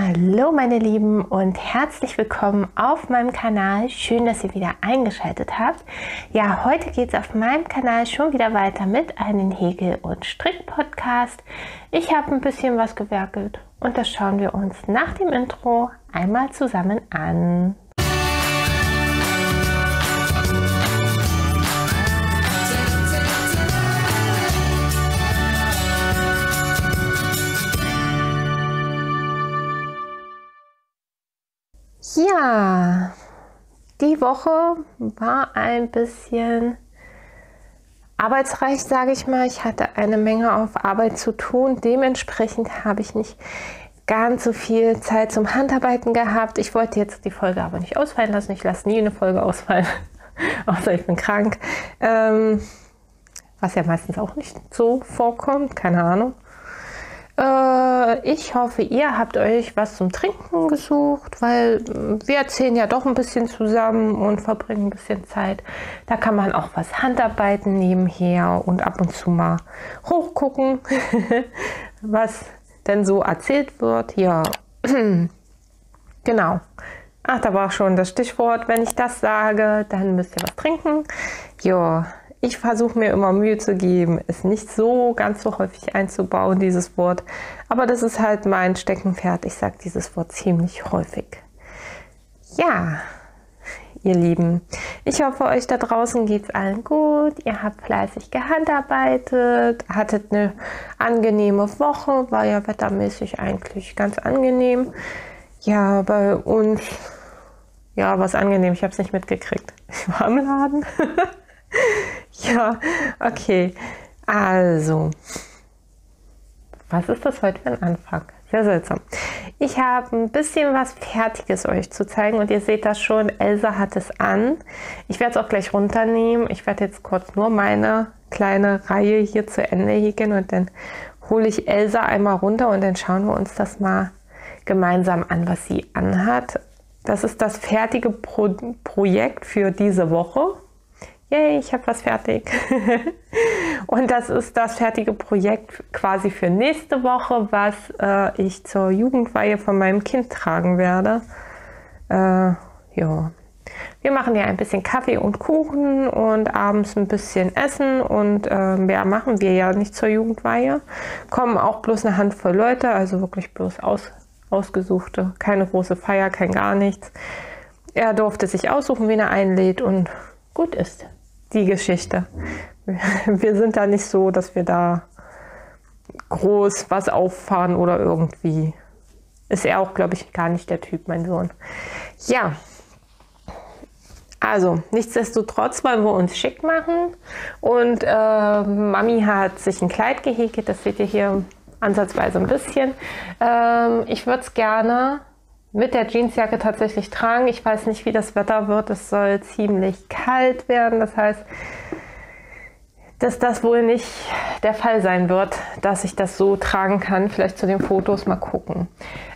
Hallo meine Lieben und herzlich willkommen auf meinem Kanal. Schön, dass ihr wieder eingeschaltet habt. Ja, heute geht es auf meinem Kanal schon wieder weiter mit einem Häkel- und Strick-Podcast. Ich habe ein bisschen was gewerkelt und das schauen wir uns nach dem Intro einmal zusammen an. Ja, die Woche war ein bisschen arbeitsreich, sage ich mal. Ich hatte eine Menge auf Arbeit zu tun. Dementsprechend habe ich nicht ganz so viel Zeit zum Handarbeiten gehabt. Ich wollte jetzt die Folge aber nicht ausfallen lassen. Ich lasse nie eine Folge ausfallen, außer ich bin krank. Ähm, was ja meistens auch nicht so vorkommt, keine Ahnung. Äh, ich hoffe, ihr habt euch was zum Trinken gesucht, weil wir erzählen ja doch ein bisschen zusammen und verbringen ein bisschen Zeit. Da kann man auch was Handarbeiten nebenher und ab und zu mal hochgucken, was denn so erzählt wird. Ja, genau. Ach, da war schon das Stichwort. Wenn ich das sage, dann müsst ihr was trinken. Ja, ich versuche mir immer Mühe zu geben, es nicht so ganz so häufig einzubauen, dieses Wort. Aber das ist halt mein Steckenpferd. Ich sage dieses Wort ziemlich häufig. Ja, ihr Lieben, ich hoffe, euch da draußen geht es allen gut. Ihr habt fleißig gehandarbeitet, hattet eine angenehme Woche, war ja wettermäßig eigentlich ganz angenehm. Ja, bei uns, ja, was angenehm, ich habe es nicht mitgekriegt. Ich war im Laden. ja, okay. Also, was ist das heute für ein Anfang? Sehr seltsam. Ich habe ein bisschen was Fertiges euch zu zeigen und ihr seht das schon, Elsa hat es an. Ich werde es auch gleich runternehmen. Ich werde jetzt kurz nur meine kleine Reihe hier zu Ende häkeln und dann hole ich Elsa einmal runter und dann schauen wir uns das mal gemeinsam an, was sie anhat. Das ist das fertige Pro Projekt für diese Woche yay, ich habe was fertig. und das ist das fertige Projekt quasi für nächste Woche, was äh, ich zur Jugendweihe von meinem Kind tragen werde. Äh, ja. Wir machen ja ein bisschen Kaffee und Kuchen und abends ein bisschen Essen und äh, mehr machen wir ja nicht zur Jugendweihe. Kommen auch bloß eine Handvoll Leute, also wirklich bloß aus, ausgesuchte, keine große Feier, kein gar nichts. Er durfte sich aussuchen, wen er einlädt und gut ist die Geschichte. Wir sind da nicht so, dass wir da groß was auffahren oder irgendwie. Ist er auch, glaube ich, gar nicht der Typ, mein Sohn. Ja. Also, nichtsdestotrotz wollen wir uns schick machen. Und äh, Mami hat sich ein Kleid gehäkelt. Das seht ihr hier ansatzweise ein bisschen. Ähm, ich würde es gerne mit der Jeansjacke tatsächlich tragen. Ich weiß nicht, wie das Wetter wird. Es soll ziemlich kalt werden. Das heißt, dass das wohl nicht der Fall sein wird, dass ich das so tragen kann. Vielleicht zu den Fotos mal gucken.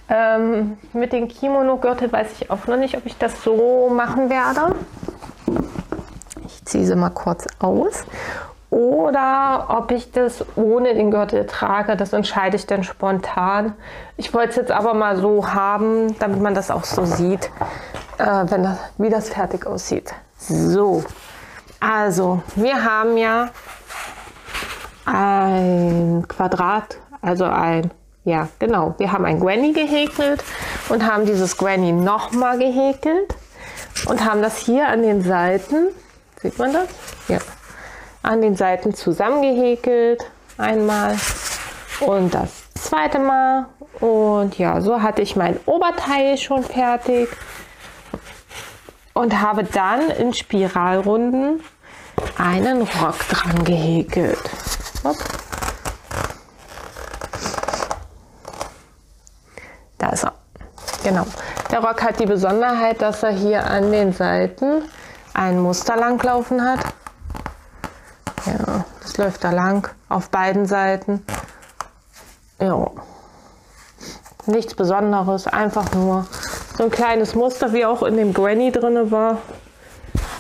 Ähm, mit dem Kimono-Gürtel weiß ich auch noch nicht, ob ich das so machen werde. Ich ziehe sie mal kurz aus oder ob ich das ohne den Gürtel trage. Das entscheide ich dann spontan. Ich wollte es jetzt aber mal so haben, damit man das auch so sieht, äh, wenn das, wie das fertig aussieht. So, also wir haben ja ein Quadrat, also ein, ja genau, wir haben ein Granny gehäkelt und haben dieses Granny nochmal gehäkelt und haben das hier an den Seiten, sieht man das? Ja an den Seiten zusammengehäkelt einmal und das zweite Mal und ja, so hatte ich mein Oberteil schon fertig und habe dann in Spiralrunden einen Rock dran gehäkelt. Hopp. Da ist er. Genau. Der Rock hat die Besonderheit, dass er hier an den Seiten ein Muster langlaufen hat. Läuft da lang auf beiden Seiten. Ja. Nichts Besonderes, einfach nur so ein kleines Muster, wie auch in dem Granny drin war.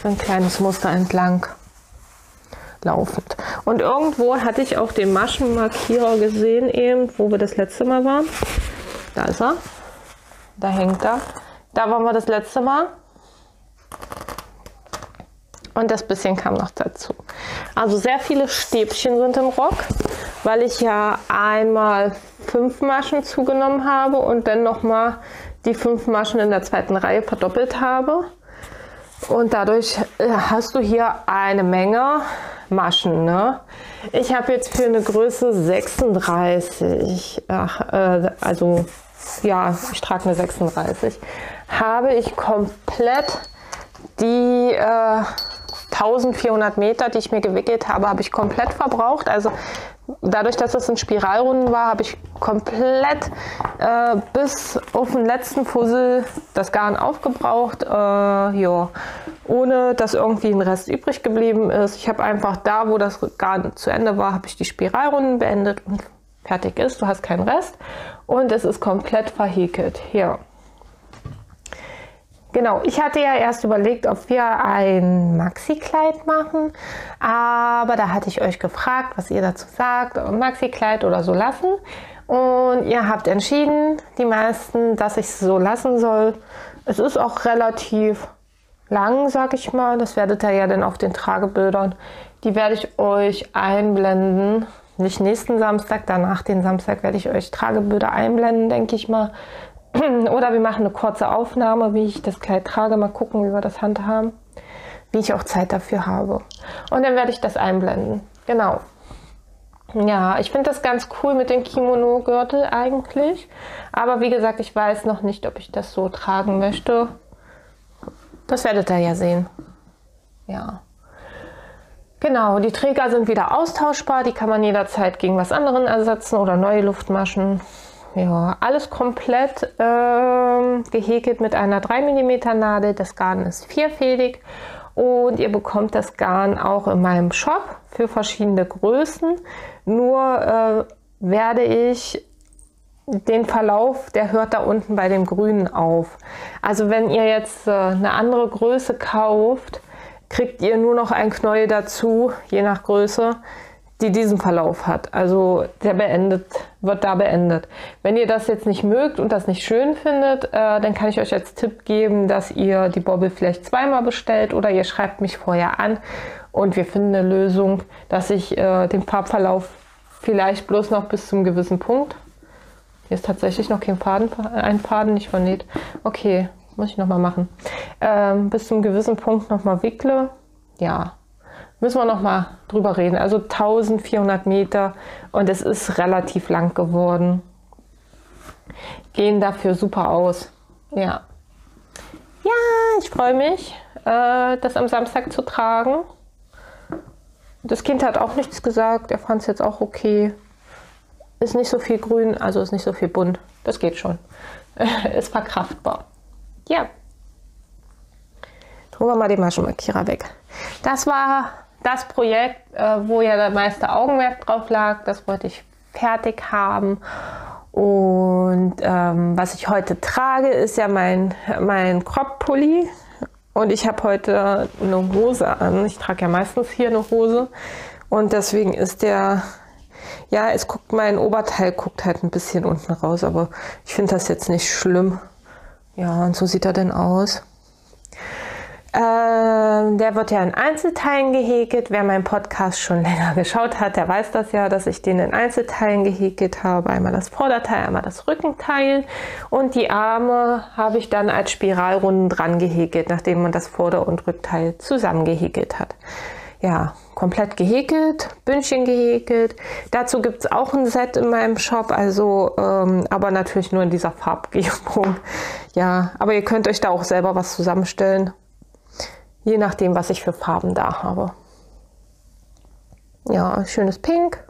So ein kleines Muster entlang laufend. Und irgendwo hatte ich auch den Maschenmarkierer gesehen, eben, wo wir das letzte Mal waren. Da ist er. Da hängt er. Da waren wir das letzte Mal. Und das bisschen kam noch dazu. Also sehr viele Stäbchen sind im Rock, weil ich ja einmal fünf Maschen zugenommen habe und dann nochmal die fünf Maschen in der zweiten Reihe verdoppelt habe. Und dadurch äh, hast du hier eine Menge Maschen. Ne? Ich habe jetzt für eine Größe 36, ach, äh, also ja, ich trage eine 36, habe ich komplett die äh, 1400 Meter, die ich mir gewickelt habe, habe ich komplett verbraucht. Also dadurch, dass es in Spiralrunden war, habe ich komplett äh, bis auf den letzten Fussel das Garn aufgebraucht. Äh, ja, ohne dass irgendwie ein Rest übrig geblieben ist. Ich habe einfach da, wo das Garn zu Ende war, habe ich die Spiralrunden beendet und fertig ist. Du hast keinen Rest und es ist komplett verhäkelt. Hier. Genau, ich hatte ja erst überlegt, ob wir ein Maxi-Kleid machen, aber da hatte ich euch gefragt, was ihr dazu sagt, Maxi-Kleid oder so lassen. Und ihr habt entschieden, die meisten, dass ich es so lassen soll. Es ist auch relativ lang, sag ich mal. Das werdet ihr ja dann auf den Tragebildern. Die werde ich euch einblenden. Nicht nächsten Samstag, danach den Samstag werde ich euch Tragebilder einblenden, denke ich mal. Oder wir machen eine kurze Aufnahme, wie ich das Kleid trage. Mal gucken, wie wir das handhaben. Wie ich auch Zeit dafür habe. Und dann werde ich das einblenden. Genau. Ja, ich finde das ganz cool mit dem Kimono-Gürtel eigentlich. Aber wie gesagt, ich weiß noch nicht, ob ich das so tragen möchte. Das werdet ihr ja sehen. Ja. Genau, die Träger sind wieder austauschbar. Die kann man jederzeit gegen was anderes ersetzen oder neue Luftmaschen. Ja, alles komplett äh, gehäkelt mit einer 3 mm Nadel. Das Garn ist vierfädig und ihr bekommt das Garn auch in meinem Shop für verschiedene Größen. Nur äh, werde ich den Verlauf, der hört da unten bei dem Grünen auf. Also wenn ihr jetzt äh, eine andere Größe kauft, kriegt ihr nur noch ein Knäuel dazu, je nach Größe die diesen Verlauf hat. Also der beendet, wird da beendet. Wenn ihr das jetzt nicht mögt und das nicht schön findet, äh, dann kann ich euch als Tipp geben, dass ihr die Bobbel vielleicht zweimal bestellt oder ihr schreibt mich vorher an und wir finden eine Lösung, dass ich äh, den Farbverlauf vielleicht bloß noch bis zum gewissen Punkt. Hier ist tatsächlich noch kein Faden, ein Faden nicht vernäht. Okay, muss ich noch mal machen. Ähm, bis zum gewissen Punkt noch mal wickle. Ja, müssen wir noch mal drüber reden. Also 1400 Meter und es ist relativ lang geworden. Gehen dafür super aus. Ja. Ja, ich freue mich, äh, das am Samstag zu tragen. Das Kind hat auch nichts gesagt. Er fand es jetzt auch okay. Ist nicht so viel grün, also ist nicht so viel bunt. Das geht schon. ist verkraftbar. Ja. Tun wir mal den Maschenmarkierer weg. Das war das Projekt, äh, wo ja der meiste Augenmerk drauf lag, das wollte ich fertig haben. Und ähm, was ich heute trage, ist ja mein, mein Crop-Pulli. Und ich habe heute eine Hose an. Ich trage ja meistens hier eine Hose. Und deswegen ist der, ja, es guckt, mein Oberteil guckt halt ein bisschen unten raus. Aber ich finde das jetzt nicht schlimm. Ja, und so sieht er denn aus. Ähm, der wird ja in Einzelteilen gehäkelt. Wer meinen Podcast schon länger geschaut hat, der weiß das ja, dass ich den in Einzelteilen gehäkelt habe. Einmal das Vorderteil, einmal das Rückenteil. Und die Arme habe ich dann als Spiralrunden dran gehäkelt, nachdem man das Vorder- und Rückteil zusammen gehäkelt hat. Ja, komplett gehäkelt, Bündchen gehäkelt. Dazu gibt es auch ein Set in meinem Shop, also ähm, aber natürlich nur in dieser Farbgebung. Ja, aber ihr könnt euch da auch selber was zusammenstellen je nachdem, was ich für Farben da habe. Ja, schönes Pink.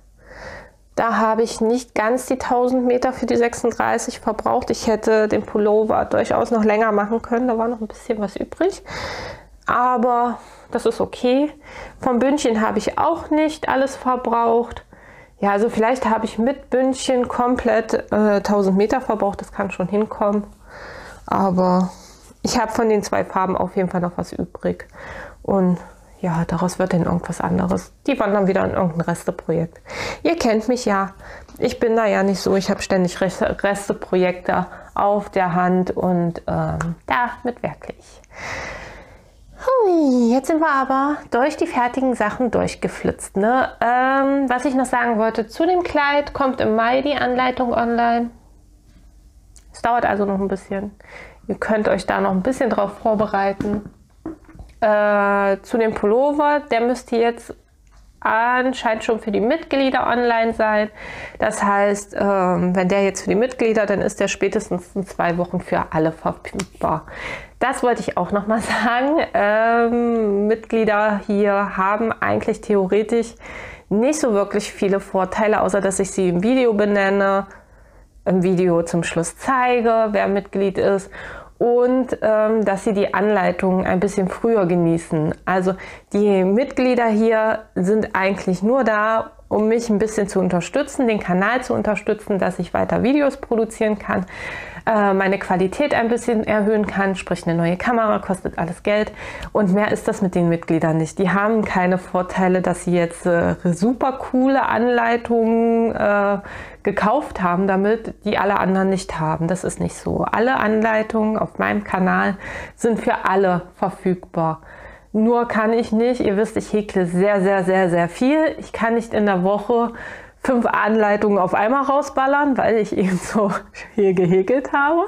Da habe ich nicht ganz die 1000 Meter für die 36 verbraucht. Ich hätte den Pullover durchaus noch länger machen können. Da war noch ein bisschen was übrig. Aber das ist okay. Vom Bündchen habe ich auch nicht alles verbraucht. Ja, also vielleicht habe ich mit Bündchen komplett äh, 1000 Meter verbraucht. Das kann schon hinkommen. Aber ich habe von den zwei Farben auf jeden Fall noch was übrig. Und ja, daraus wird dann irgendwas anderes. Die wandern wieder in irgendein Resteprojekt. Ihr kennt mich ja. Ich bin da ja nicht so. Ich habe ständig Resteprojekte auf der Hand und ähm, damit wirklich. Hui, jetzt sind wir aber durch die fertigen Sachen durchgeflitzt. Ne? Ähm, was ich noch sagen wollte, zu dem Kleid kommt im Mai die Anleitung online. Es dauert also noch ein bisschen. Ihr könnt euch da noch ein bisschen drauf vorbereiten. Äh, zu dem Pullover, der müsste jetzt anscheinend schon für die Mitglieder online sein. Das heißt, ähm, wenn der jetzt für die Mitglieder, dann ist der spätestens in zwei Wochen für alle verfügbar. Das wollte ich auch noch mal sagen. Ähm, Mitglieder hier haben eigentlich theoretisch nicht so wirklich viele Vorteile, außer dass ich sie im Video benenne, im Video zum Schluss zeige, wer Mitglied ist und ähm, dass sie die Anleitungen ein bisschen früher genießen. Also die Mitglieder hier sind eigentlich nur da, um mich ein bisschen zu unterstützen, den Kanal zu unterstützen, dass ich weiter Videos produzieren kann äh, meine Qualität ein bisschen erhöhen kann, sprich eine neue Kamera kostet alles Geld und mehr ist das mit den Mitgliedern nicht. Die haben keine Vorteile, dass sie jetzt äh, super coole Anleitungen äh, gekauft haben damit, die alle anderen nicht haben. Das ist nicht so. Alle Anleitungen auf meinem Kanal sind für alle verfügbar. Nur kann ich nicht, ihr wisst, ich häkle sehr, sehr, sehr, sehr viel. Ich kann nicht in der Woche fünf Anleitungen auf einmal rausballern, weil ich eben so hier gehäkelt habe,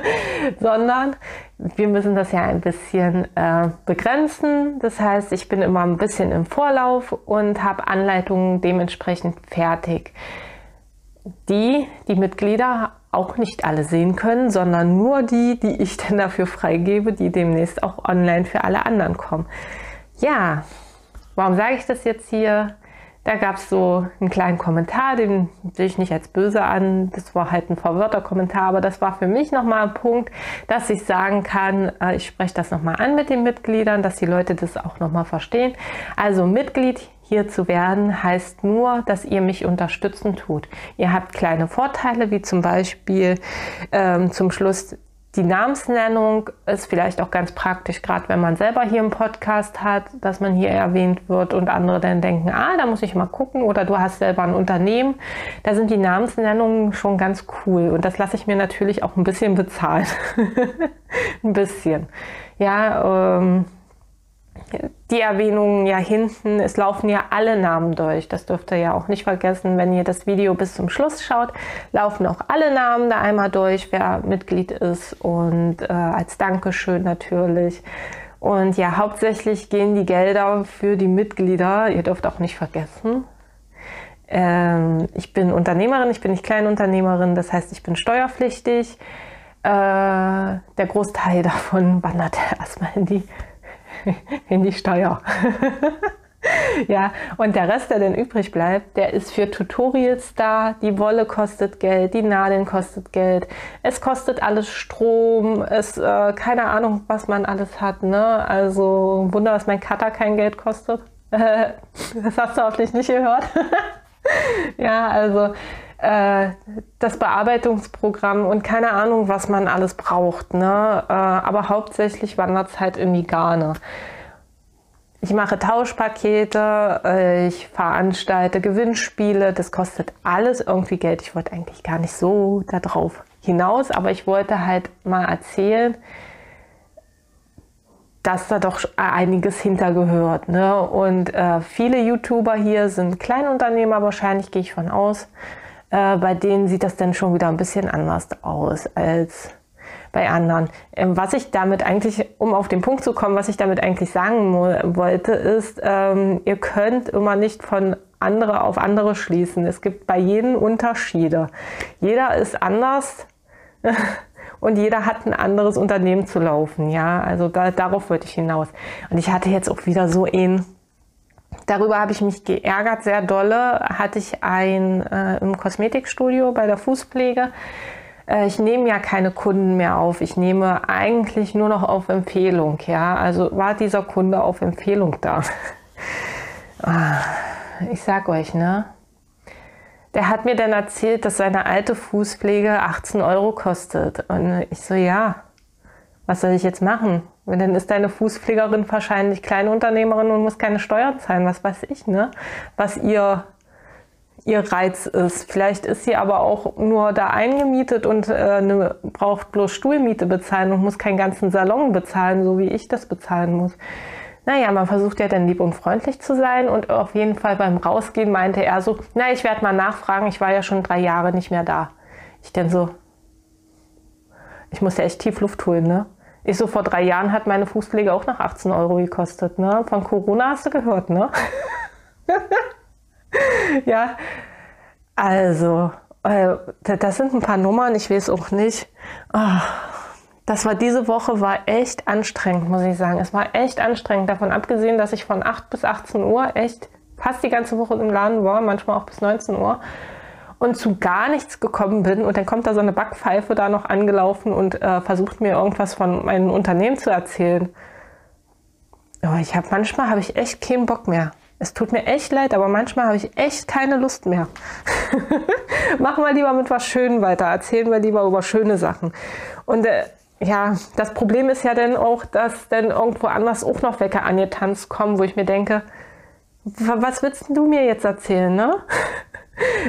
sondern wir müssen das ja ein bisschen äh, begrenzen. Das heißt, ich bin immer ein bisschen im Vorlauf und habe Anleitungen dementsprechend fertig, die die Mitglieder auch nicht alle sehen können, sondern nur die, die ich dann dafür freigebe, die demnächst auch online für alle anderen kommen. Ja, warum sage ich das jetzt hier? Da gab es so einen kleinen Kommentar, den sehe ich nicht als böse an. Das war halt ein verwirrter Kommentar, aber das war für mich nochmal ein Punkt, dass ich sagen kann, äh, ich spreche das nochmal an mit den Mitgliedern, dass die Leute das auch nochmal verstehen. Also Mitglied hier zu werden heißt nur, dass ihr mich unterstützen tut. Ihr habt kleine Vorteile, wie zum Beispiel ähm, zum Schluss die Namensnennung ist vielleicht auch ganz praktisch, gerade wenn man selber hier einen Podcast hat, dass man hier erwähnt wird und andere dann denken, ah, da muss ich mal gucken oder du hast selber ein Unternehmen. Da sind die Namensnennungen schon ganz cool und das lasse ich mir natürlich auch ein bisschen bezahlen. ein bisschen. Ja, ähm, die Erwähnungen ja hinten, es laufen ja alle Namen durch. Das dürft ihr ja auch nicht vergessen, wenn ihr das Video bis zum Schluss schaut, laufen auch alle Namen da einmal durch, wer Mitglied ist und äh, als Dankeschön natürlich. Und ja, hauptsächlich gehen die Gelder für die Mitglieder. Ihr dürft auch nicht vergessen. Ähm, ich bin Unternehmerin, ich bin nicht Kleinunternehmerin, das heißt, ich bin steuerpflichtig. Äh, der Großteil davon wandert erstmal in die in die Steuer. ja, und der Rest, der dann übrig bleibt, der ist für Tutorials da. Die Wolle kostet Geld, die Nadeln kostet Geld, es kostet alles Strom, es, äh, keine Ahnung, was man alles hat. Ne? Also, Wunder, dass mein Cutter kein Geld kostet. das hast du hoffentlich nicht gehört. ja, also das Bearbeitungsprogramm und keine Ahnung, was man alles braucht. Ne? Äh, aber hauptsächlich wandert es halt in die Garne. Ich mache Tauschpakete, äh, ich veranstalte Gewinnspiele, das kostet alles irgendwie Geld. Ich wollte eigentlich gar nicht so darauf hinaus, aber ich wollte halt mal erzählen, dass da doch einiges hintergehört. Ne? Und äh, viele YouTuber hier sind Kleinunternehmer, wahrscheinlich gehe ich von aus. Äh, bei denen sieht das dann schon wieder ein bisschen anders aus als bei anderen. Ähm, was ich damit eigentlich, um auf den Punkt zu kommen, was ich damit eigentlich sagen wollte, ist, ähm, ihr könnt immer nicht von andere auf andere schließen. Es gibt bei jedem Unterschiede. Jeder ist anders und jeder hat ein anderes Unternehmen zu laufen. Ja, also da, darauf wollte ich hinaus. Und ich hatte jetzt auch wieder so ein Darüber habe ich mich geärgert, sehr dolle. Hatte ich ein äh, im Kosmetikstudio bei der Fußpflege. Äh, ich nehme ja keine Kunden mehr auf. Ich nehme eigentlich nur noch auf Empfehlung. Ja, also war dieser Kunde auf Empfehlung da. Ah, ich sag euch, ne? Der hat mir dann erzählt, dass seine alte Fußpflege 18 Euro kostet. Und ich so, ja. Was soll ich jetzt machen? Dann ist deine Fußpflegerin wahrscheinlich Kleinunternehmerin und muss keine Steuern zahlen, was weiß ich, ne? Was ihr, ihr Reiz ist. Vielleicht ist sie aber auch nur da eingemietet und äh, ne, braucht bloß Stuhlmiete bezahlen und muss keinen ganzen Salon bezahlen, so wie ich das bezahlen muss. Naja, man versucht ja dann lieb und freundlich zu sein und auf jeden Fall beim Rausgehen meinte er so, na, ich werde mal nachfragen, ich war ja schon drei Jahre nicht mehr da. Ich denn so, ich muss ja echt tief Luft holen, ne? Ich so, vor drei Jahren hat meine Fußpflege auch nach 18 Euro gekostet. Ne? Von Corona hast du gehört, ne? ja, also, äh, das sind ein paar Nummern, ich weiß auch nicht. Oh, das war diese Woche war echt anstrengend, muss ich sagen. Es war echt anstrengend, davon abgesehen, dass ich von 8 bis 18 Uhr echt fast die ganze Woche im Laden war, manchmal auch bis 19 Uhr und zu gar nichts gekommen bin und dann kommt da so eine Backpfeife da noch angelaufen und äh, versucht mir irgendwas von meinem Unternehmen zu erzählen. Aber ich habe manchmal habe ich echt keinen Bock mehr. Es tut mir echt leid, aber manchmal habe ich echt keine Lust mehr. Machen wir lieber mit was Schönem weiter. Erzählen wir lieber über schöne Sachen. Und äh, ja, das Problem ist ja dann auch, dass dann irgendwo anders auch noch Wecker angetanzt kommen, wo ich mir denke, was willst du mir jetzt erzählen, ne?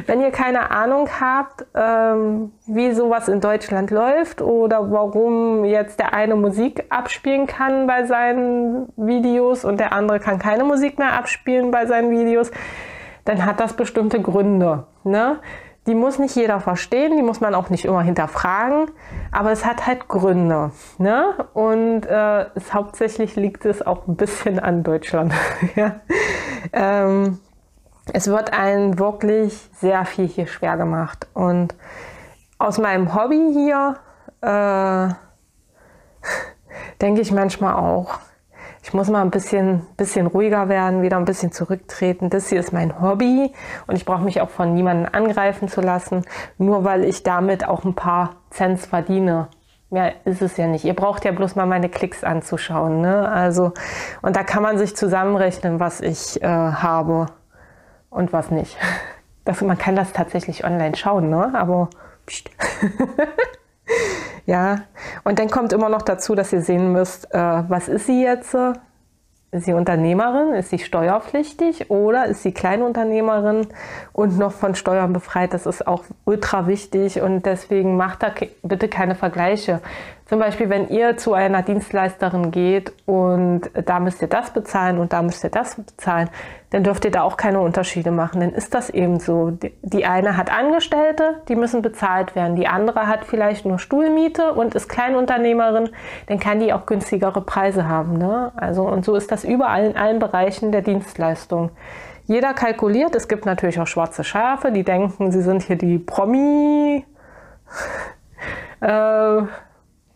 Wenn ihr keine Ahnung habt, ähm, wie sowas in Deutschland läuft oder warum jetzt der eine Musik abspielen kann bei seinen Videos und der andere kann keine Musik mehr abspielen bei seinen Videos, dann hat das bestimmte Gründe. Ne? Die muss nicht jeder verstehen, die muss man auch nicht immer hinterfragen, aber es hat halt Gründe. Ne? Und äh, es, hauptsächlich liegt es auch ein bisschen an Deutschland. ja? ähm, es wird einem wirklich sehr viel hier schwer gemacht. Und aus meinem Hobby hier äh, denke ich manchmal auch, ich muss mal ein bisschen, bisschen ruhiger werden, wieder ein bisschen zurücktreten. Das hier ist mein Hobby und ich brauche mich auch von niemandem angreifen zu lassen, nur weil ich damit auch ein paar Cents verdiene. Mehr ist es ja nicht. Ihr braucht ja bloß mal meine Klicks anzuschauen. Ne? Also, und da kann man sich zusammenrechnen, was ich äh, habe und was nicht. Das, man kann das tatsächlich online schauen, ne? aber ja, und dann kommt immer noch dazu, dass ihr sehen müsst, äh, was ist sie jetzt? Ist sie Unternehmerin? Ist sie steuerpflichtig? Oder ist sie Kleinunternehmerin und noch von Steuern befreit? Das ist auch ultra wichtig und deswegen macht da bitte keine Vergleiche. Zum Beispiel, wenn ihr zu einer Dienstleisterin geht und da müsst ihr das bezahlen und da müsst ihr das bezahlen, dann dürft ihr da auch keine Unterschiede machen. Dann ist das eben so. Die eine hat Angestellte, die müssen bezahlt werden. Die andere hat vielleicht nur Stuhlmiete und ist Kleinunternehmerin, dann kann die auch günstigere Preise haben. Ne? Also, und so ist das überall in allen Bereichen der Dienstleistung. Jeder kalkuliert, es gibt natürlich auch schwarze Schafe, die denken, sie sind hier die Promi. Äh,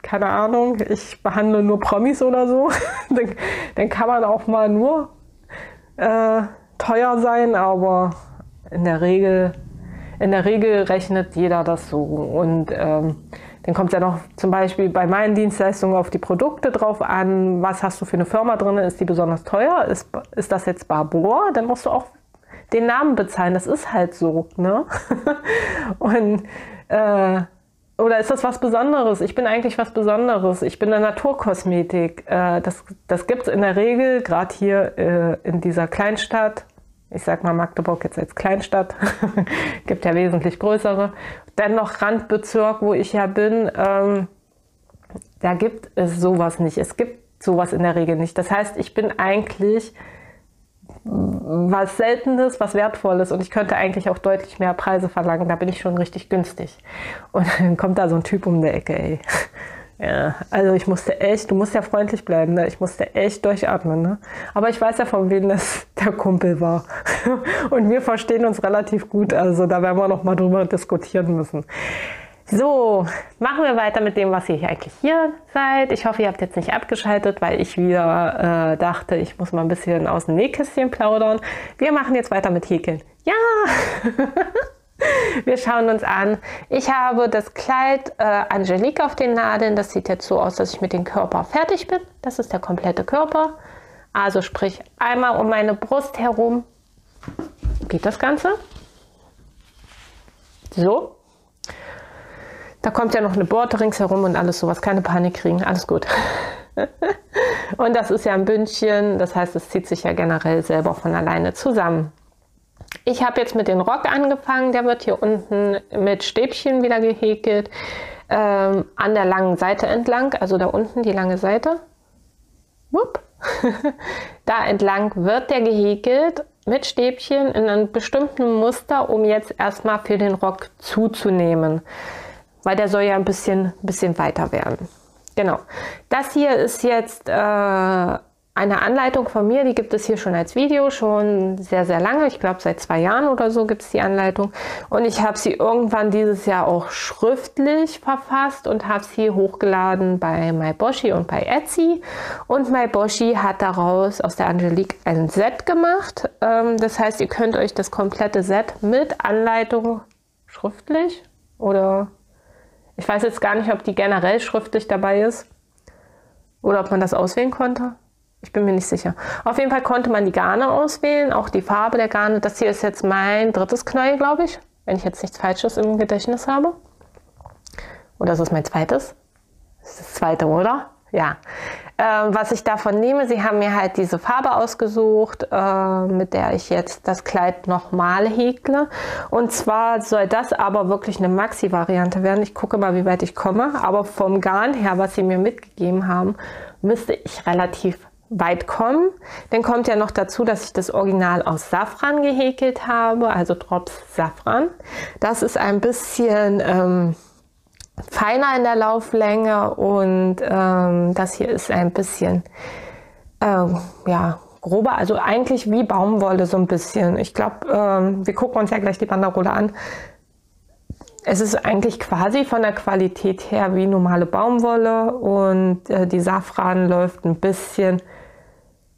keine Ahnung, ich behandle nur Promis oder so. dann, dann kann man auch mal nur äh, teuer sein, aber in der Regel, in der Regel rechnet jeder das so. Und ähm, dann kommt es ja noch zum Beispiel bei meinen Dienstleistungen auf die Produkte drauf an. Was hast du für eine Firma drin? Ist die besonders teuer? Ist, ist das jetzt Barbour? Dann musst du auch den Namen bezahlen. Das ist halt so. Ne? Und äh, oder ist das was Besonderes? Ich bin eigentlich was Besonderes. Ich bin eine Naturkosmetik. Äh, das das gibt es in der Regel, gerade hier äh, in dieser Kleinstadt. Ich sag mal Magdeburg jetzt als Kleinstadt. gibt ja wesentlich größere. Dennoch Randbezirk, wo ich ja bin, ähm, da gibt es sowas nicht. Es gibt sowas in der Regel nicht. Das heißt, ich bin eigentlich was Seltenes, was Wertvolles und ich könnte eigentlich auch deutlich mehr Preise verlangen. Da bin ich schon richtig günstig. Und dann kommt da so ein Typ um die Ecke, ey. Ja, also ich musste echt, du musst ja freundlich bleiben, ne? Ich musste echt durchatmen, ne? Aber ich weiß ja, von wem das der Kumpel war. Und wir verstehen uns relativ gut, also da werden wir noch mal drüber diskutieren müssen. So, machen wir weiter mit dem, was ihr eigentlich hier seid. Ich hoffe, ihr habt jetzt nicht abgeschaltet, weil ich wieder äh, dachte, ich muss mal ein bisschen aus dem Nähkästchen plaudern. Wir machen jetzt weiter mit Häkeln. Ja! wir schauen uns an. Ich habe das Kleid äh, Angelique auf den Nadeln. Das sieht jetzt so aus, dass ich mit dem Körper fertig bin. Das ist der komplette Körper. Also sprich einmal um meine Brust herum. Geht das Ganze? So, Da kommt ja noch eine Borte ringsherum und alles sowas. Keine Panik kriegen, alles gut. und das ist ja ein Bündchen, das heißt, es zieht sich ja generell selber von alleine zusammen. Ich habe jetzt mit dem Rock angefangen, der wird hier unten mit Stäbchen wieder gehäkelt, ähm, an der langen Seite entlang, also da unten die lange Seite. Wupp. da entlang wird der gehäkelt mit Stäbchen in einem bestimmten Muster, um jetzt erstmal für den Rock zuzunehmen, weil der soll ja ein bisschen, bisschen weiter werden. Genau. Das hier ist jetzt äh, eine Anleitung von mir, die gibt es hier schon als Video, schon sehr, sehr lange. Ich glaube, seit zwei Jahren oder so gibt es die Anleitung. Und ich habe sie irgendwann dieses Jahr auch schriftlich verfasst und habe sie hochgeladen bei MyBoshi und bei Etsy. Und MyBoshi hat daraus aus der Angelique ein Set gemacht. Ähm, das heißt, ihr könnt euch das komplette Set mit Anleitung schriftlich oder ich weiß jetzt gar nicht, ob die generell schriftlich dabei ist oder ob man das auswählen konnte. Ich bin mir nicht sicher. Auf jeden Fall konnte man die Garne auswählen, auch die Farbe der Garne. Das hier ist jetzt mein drittes Knäuel, glaube ich, wenn ich jetzt nichts Falsches im Gedächtnis habe. Oder ist es mein zweites? Das ist das zweite, oder? Ja. Ähm, was ich davon nehme, sie haben mir halt diese Farbe ausgesucht, äh, mit der ich jetzt das Kleid nochmal häkle. Und zwar soll das aber wirklich eine Maxi-Variante werden. Ich gucke mal, wie weit ich komme. Aber vom Garn her, was sie mir mitgegeben haben, müsste ich relativ weit kommen. Dann kommt ja noch dazu, dass ich das Original aus Safran gehäkelt habe, also Drops Safran. Das ist ein bisschen ähm, feiner in der Lauflänge und ähm, das hier ist ein bisschen äh, ja, grober, also eigentlich wie Baumwolle so ein bisschen. Ich glaube, ähm, wir gucken uns ja gleich die Banderole an. Es ist eigentlich quasi von der Qualität her wie normale Baumwolle und äh, die Safran läuft ein bisschen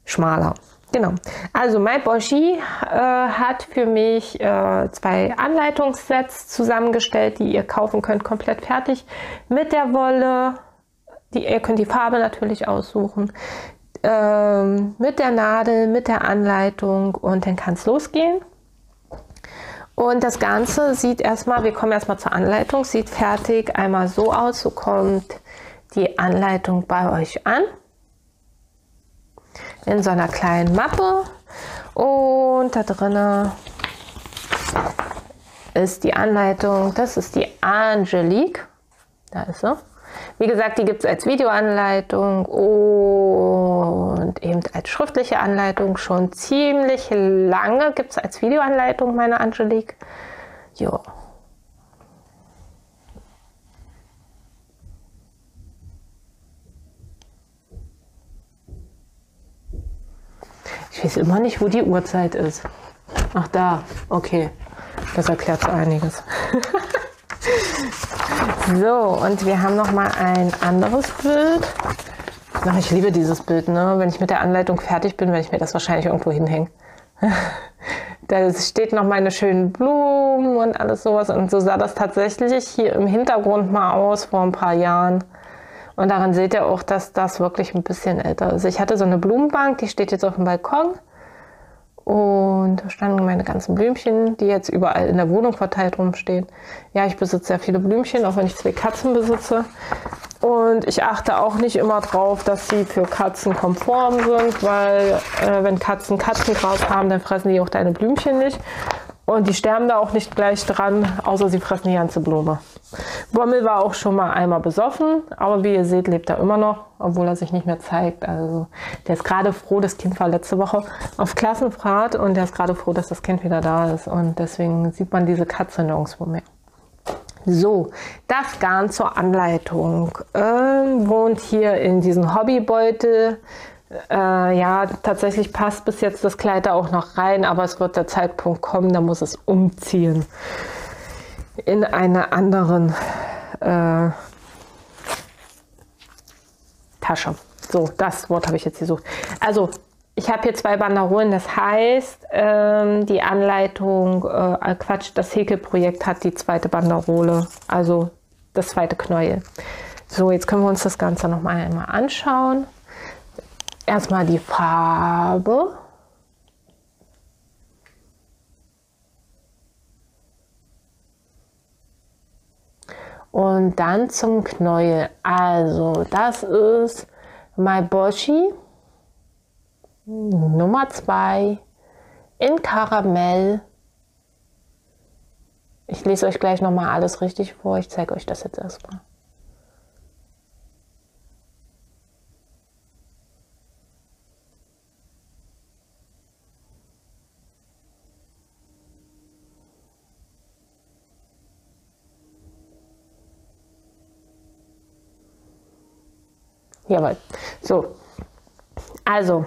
schmaler. Genau. Also MyBoshi äh, hat für mich äh, zwei Anleitungssets zusammengestellt, die ihr kaufen könnt, komplett fertig mit der Wolle. Die, ihr könnt die Farbe natürlich aussuchen. Ähm, mit der Nadel, mit der Anleitung und dann kann es losgehen. Und das Ganze sieht erstmal, wir kommen erstmal zur Anleitung, sieht fertig einmal so aus. So kommt die Anleitung bei euch an in so einer kleinen Mappe. Und da drin ist die Anleitung. Das ist die Angelique. Da ist sie. Wie gesagt, die gibt es als Videoanleitung und eben als schriftliche Anleitung schon ziemlich lange. Gibt es als Videoanleitung meine Angelique. Jo. Ich weiß immer nicht, wo die Uhrzeit ist. Ach, da. Okay. Das erklärt einiges. so, und wir haben noch mal ein anderes Bild. Ach, ich liebe dieses Bild. Ne? Wenn ich mit der Anleitung fertig bin, werde ich mir das wahrscheinlich irgendwo hinhängen. da steht noch meine schönen Blumen und alles sowas. Und so sah das tatsächlich hier im Hintergrund mal aus vor ein paar Jahren. Und daran seht ihr auch, dass das wirklich ein bisschen älter ist. Ich hatte so eine Blumenbank, die steht jetzt auf dem Balkon. Und da standen meine ganzen Blümchen, die jetzt überall in der Wohnung verteilt rumstehen. Ja, ich besitze sehr viele Blümchen, auch wenn ich zwei Katzen besitze. Und ich achte auch nicht immer drauf, dass sie für Katzen konform sind, weil äh, wenn Katzen Katzengras haben, dann fressen die auch deine Blümchen nicht. Und die sterben da auch nicht gleich dran, außer sie fressen die ganze Blume. Bommel war auch schon mal einmal besoffen, aber wie ihr seht, lebt er immer noch, obwohl er sich nicht mehr zeigt. Also der ist gerade froh, das Kind war letzte Woche auf Klassenfahrt und der ist gerade froh, dass das Kind wieder da ist. Und deswegen sieht man diese Katze nirgendwo mehr. So, das Garn zur Anleitung. Ähm, wohnt hier in diesem Hobbybeutel äh, ja, tatsächlich passt bis jetzt das Kleid da auch noch rein, aber es wird der Zeitpunkt kommen, da muss es umziehen in einer anderen äh, Tasche. So, das Wort habe ich jetzt gesucht. Also, ich habe hier zwei Banderolen, das heißt, ähm, die Anleitung, äh, Quatsch, das Häkelprojekt hat die zweite Banderole, also das zweite Knäuel. So, jetzt können wir uns das Ganze noch mal einmal anschauen erstmal die Farbe. Und dann zum Knäuel. Also, das ist My Boshi Nummer 2 in Karamell. Ich lese euch gleich nochmal alles richtig vor. Ich zeige euch das jetzt erstmal. Jawohl. So. Also,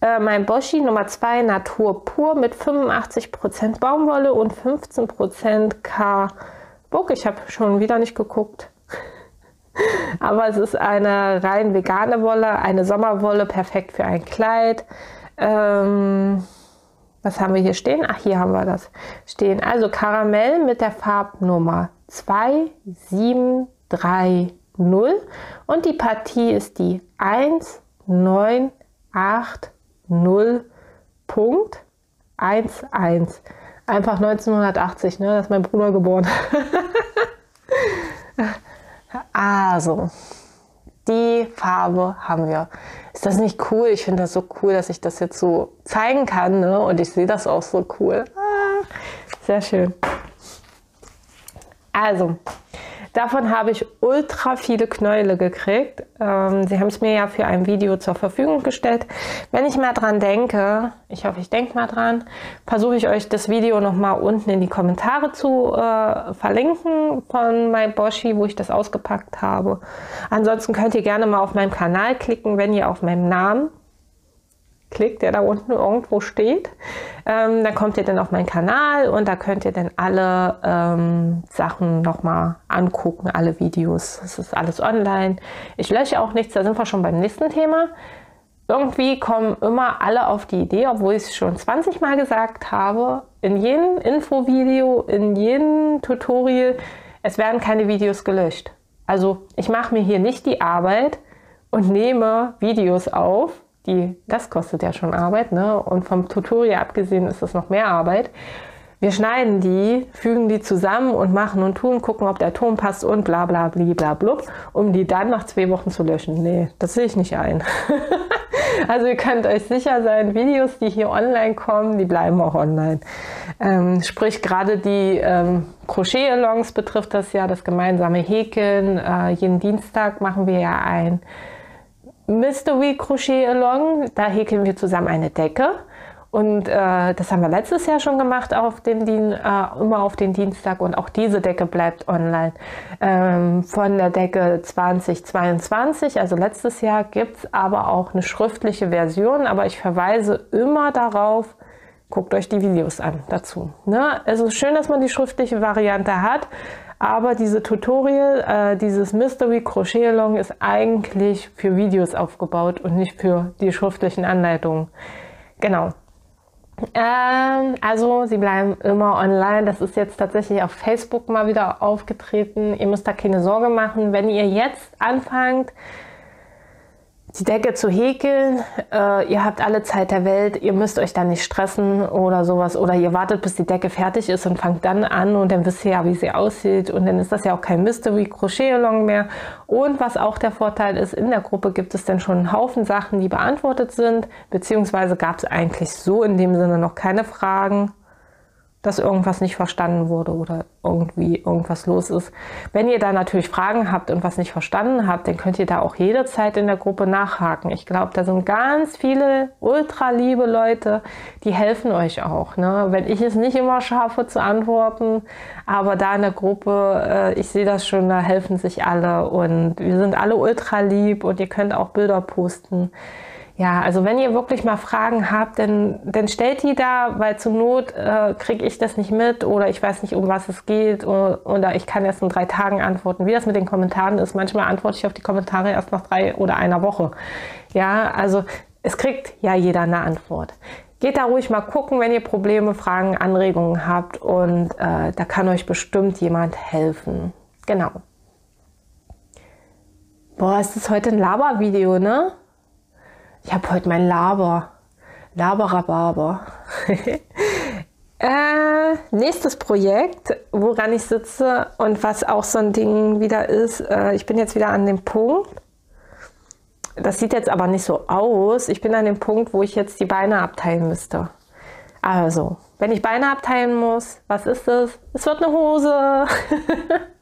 äh, mein Boshi Nummer 2 Natur pur mit 85% Baumwolle und 15% K-Book. Ich habe schon wieder nicht geguckt. Aber es ist eine rein vegane Wolle, eine Sommerwolle, perfekt für ein Kleid. Ähm, was haben wir hier stehen? Ach, hier haben wir das stehen. Also Karamell mit der Farbnummer 2730 und die Partie ist die 1980 Punkt 11. Einfach 1980, ne? Da ist mein Bruder geboren. also, die Farbe haben wir. Ist das nicht cool? Ich finde das so cool, dass ich das jetzt so zeigen kann. Ne? Und ich sehe das auch so cool. Ah, sehr schön. Also, Davon habe ich ultra viele Knäule gekriegt. Ähm, sie haben es mir ja für ein Video zur Verfügung gestellt. Wenn ich mal dran denke, ich hoffe, ich denke mal dran, versuche ich euch das Video nochmal unten in die Kommentare zu äh, verlinken von MyBoshi, wo ich das ausgepackt habe. Ansonsten könnt ihr gerne mal auf meinem Kanal klicken, wenn ihr auf meinem Namen klickt, der da unten irgendwo steht. Ähm, dann kommt ihr dann auf meinen Kanal und da könnt ihr dann alle ähm, Sachen nochmal angucken, alle Videos. Das ist alles online. Ich lösche auch nichts, da sind wir schon beim nächsten Thema. Irgendwie kommen immer alle auf die Idee, obwohl ich es schon 20 Mal gesagt habe, in jedem Infovideo, in jedem Tutorial, es werden keine Videos gelöscht. Also ich mache mir hier nicht die Arbeit und nehme Videos auf, die, das kostet ja schon Arbeit, ne? Und vom Tutorial abgesehen ist das noch mehr Arbeit. Wir schneiden die, fügen die zusammen und machen und tun, gucken, ob der Ton passt und bla bla bla blub, um die dann nach zwei Wochen zu löschen. Nee, das sehe ich nicht ein. also ihr könnt euch sicher sein, Videos, die hier online kommen, die bleiben auch online. Ähm, sprich, gerade die ähm, Crochet-Alongs betrifft das ja, das gemeinsame Häkeln. Äh, jeden Dienstag machen wir ja ein Mystery Crochet Along. Da häkeln wir zusammen eine Decke. Und äh, das haben wir letztes Jahr schon gemacht, auf den Dien, äh, immer auf den Dienstag. Und auch diese Decke bleibt online. Ähm, von der Decke 2022, also letztes Jahr, gibt es aber auch eine schriftliche Version. Aber ich verweise immer darauf, guckt euch die Videos an dazu. Ne? Ist schön, dass man die schriftliche Variante hat. Aber diese Tutorial, äh, dieses Mystery Crochet Along ist eigentlich für Videos aufgebaut und nicht für die schriftlichen Anleitungen. Genau. Ähm, also sie bleiben immer online. Das ist jetzt tatsächlich auf Facebook mal wieder aufgetreten. Ihr müsst da keine Sorge machen. Wenn ihr jetzt anfangt, die Decke zu häkeln. Äh, ihr habt alle Zeit der Welt, ihr müsst euch dann nicht stressen oder sowas. Oder ihr wartet, bis die Decke fertig ist und fangt dann an und dann wisst ihr ja, wie sie aussieht. Und dann ist das ja auch kein Mystery Crochet Along mehr. Und was auch der Vorteil ist, in der Gruppe gibt es dann schon einen Haufen Sachen, die beantwortet sind. Beziehungsweise gab es eigentlich so in dem Sinne noch keine Fragen dass irgendwas nicht verstanden wurde oder irgendwie irgendwas los ist. Wenn ihr da natürlich Fragen habt und was nicht verstanden habt, dann könnt ihr da auch jederzeit in der Gruppe nachhaken. Ich glaube, da sind ganz viele ultra liebe Leute, die helfen euch auch. Ne? Wenn ich es nicht immer schaffe zu antworten, aber da in der Gruppe, äh, ich sehe das schon, da helfen sich alle und wir sind alle ultra lieb und ihr könnt auch Bilder posten. Ja, also wenn ihr wirklich mal Fragen habt, dann, dann stellt die da, weil zur Not äh, kriege ich das nicht mit oder ich weiß nicht, um was es geht oder, oder ich kann erst in drei Tagen antworten. Wie das mit den Kommentaren ist, manchmal antworte ich auf die Kommentare erst nach drei oder einer Woche. Ja, also es kriegt ja jeder eine Antwort. Geht da ruhig mal gucken, wenn ihr Probleme, Fragen, Anregungen habt und äh, da kann euch bestimmt jemand helfen. Genau. Boah, ist das heute ein Laber-Video, ne? Ich habe heute mein Laber. Laberababer. äh, nächstes Projekt, woran ich sitze und was auch so ein Ding wieder ist, äh, ich bin jetzt wieder an dem Punkt, das sieht jetzt aber nicht so aus, ich bin an dem Punkt, wo ich jetzt die Beine abteilen müsste. Also, wenn ich Beine abteilen muss, was ist es? Es wird eine Hose.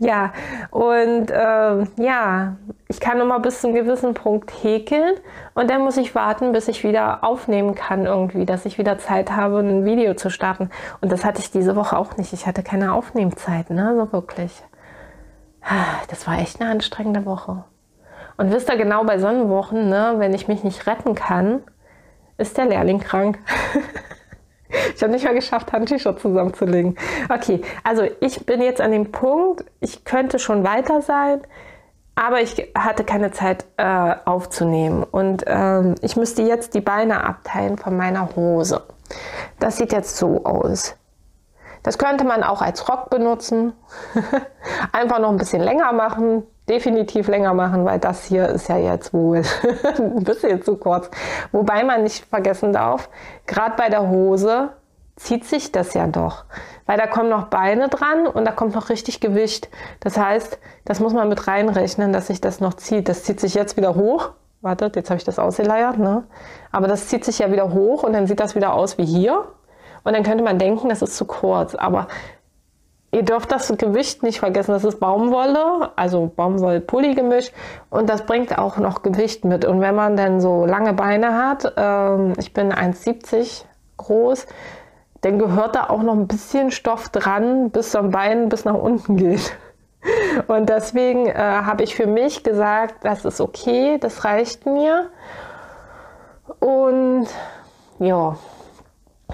ja, und äh, ja, ich kann immer bis zu einem gewissen Punkt häkeln und dann muss ich warten, bis ich wieder aufnehmen kann irgendwie, dass ich wieder Zeit habe, ein Video zu starten. Und das hatte ich diese Woche auch nicht. Ich hatte keine Aufnehmzeit, ne, so wirklich. Das war echt eine anstrengende Woche. Und wisst ihr genau bei Sonnenwochen, ne, wenn ich mich nicht retten kann, ist der Lehrling krank. Ich habe nicht mal geschafft, Handtücher zusammenzulegen. Okay, also ich bin jetzt an dem Punkt, ich könnte schon weiter sein, aber ich hatte keine Zeit äh, aufzunehmen. Und ähm, ich müsste jetzt die Beine abteilen von meiner Hose. Das sieht jetzt so aus. Das könnte man auch als Rock benutzen. Einfach noch ein bisschen länger machen, definitiv länger machen, weil das hier ist ja jetzt wohl ein bisschen zu kurz. Wobei man nicht vergessen darf, gerade bei der Hose zieht sich das ja doch, weil da kommen noch Beine dran und da kommt noch richtig Gewicht. Das heißt, das muss man mit reinrechnen, dass sich das noch zieht. Das zieht sich jetzt wieder hoch. Wartet, jetzt habe ich das ausgeleiert, ne? Aber das zieht sich ja wieder hoch und dann sieht das wieder aus wie hier. Und dann könnte man denken, das ist zu kurz. Aber Ihr dürft das Gewicht nicht vergessen, das ist Baumwolle, also Baumwoll-Pulli-Gemisch und das bringt auch noch Gewicht mit. Und wenn man dann so lange Beine hat, ähm, ich bin 1,70 groß, dann gehört da auch noch ein bisschen Stoff dran, bis zum Bein bis nach unten geht. Und deswegen äh, habe ich für mich gesagt, das ist okay, das reicht mir. Und ja,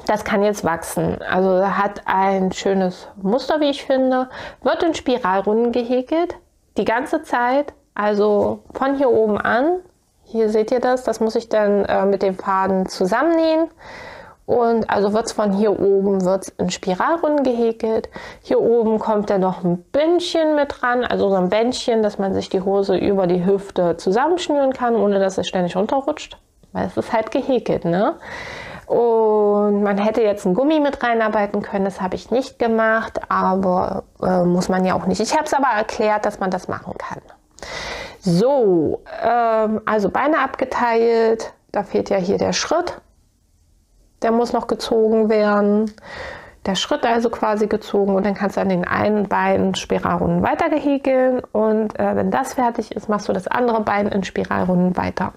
das kann jetzt wachsen. Also hat ein schönes Muster, wie ich finde. Wird in Spiralrunden gehäkelt. Die ganze Zeit. Also von hier oben an. Hier seht ihr das. Das muss ich dann äh, mit dem Faden zusammennähen. Und also wird es von hier oben wird's in Spiralrunden gehäkelt. Hier oben kommt dann noch ein Bündchen mit dran, also so ein Bändchen, dass man sich die Hose über die Hüfte zusammenschnüren kann, ohne dass es ständig runterrutscht. Weil es ist halt gehäkelt, ne? Und man hätte jetzt ein Gummi mit reinarbeiten können, das habe ich nicht gemacht, aber äh, muss man ja auch nicht. Ich habe es aber erklärt, dass man das machen kann. So, ähm, also Beine abgeteilt, da fehlt ja hier der Schritt. Der muss noch gezogen werden. Der Schritt also quasi gezogen und dann kannst du an den einen Bein Spiralrunden weiter gehäkeln und äh, wenn das fertig ist, machst du das andere Bein in Spiralrunden weiter.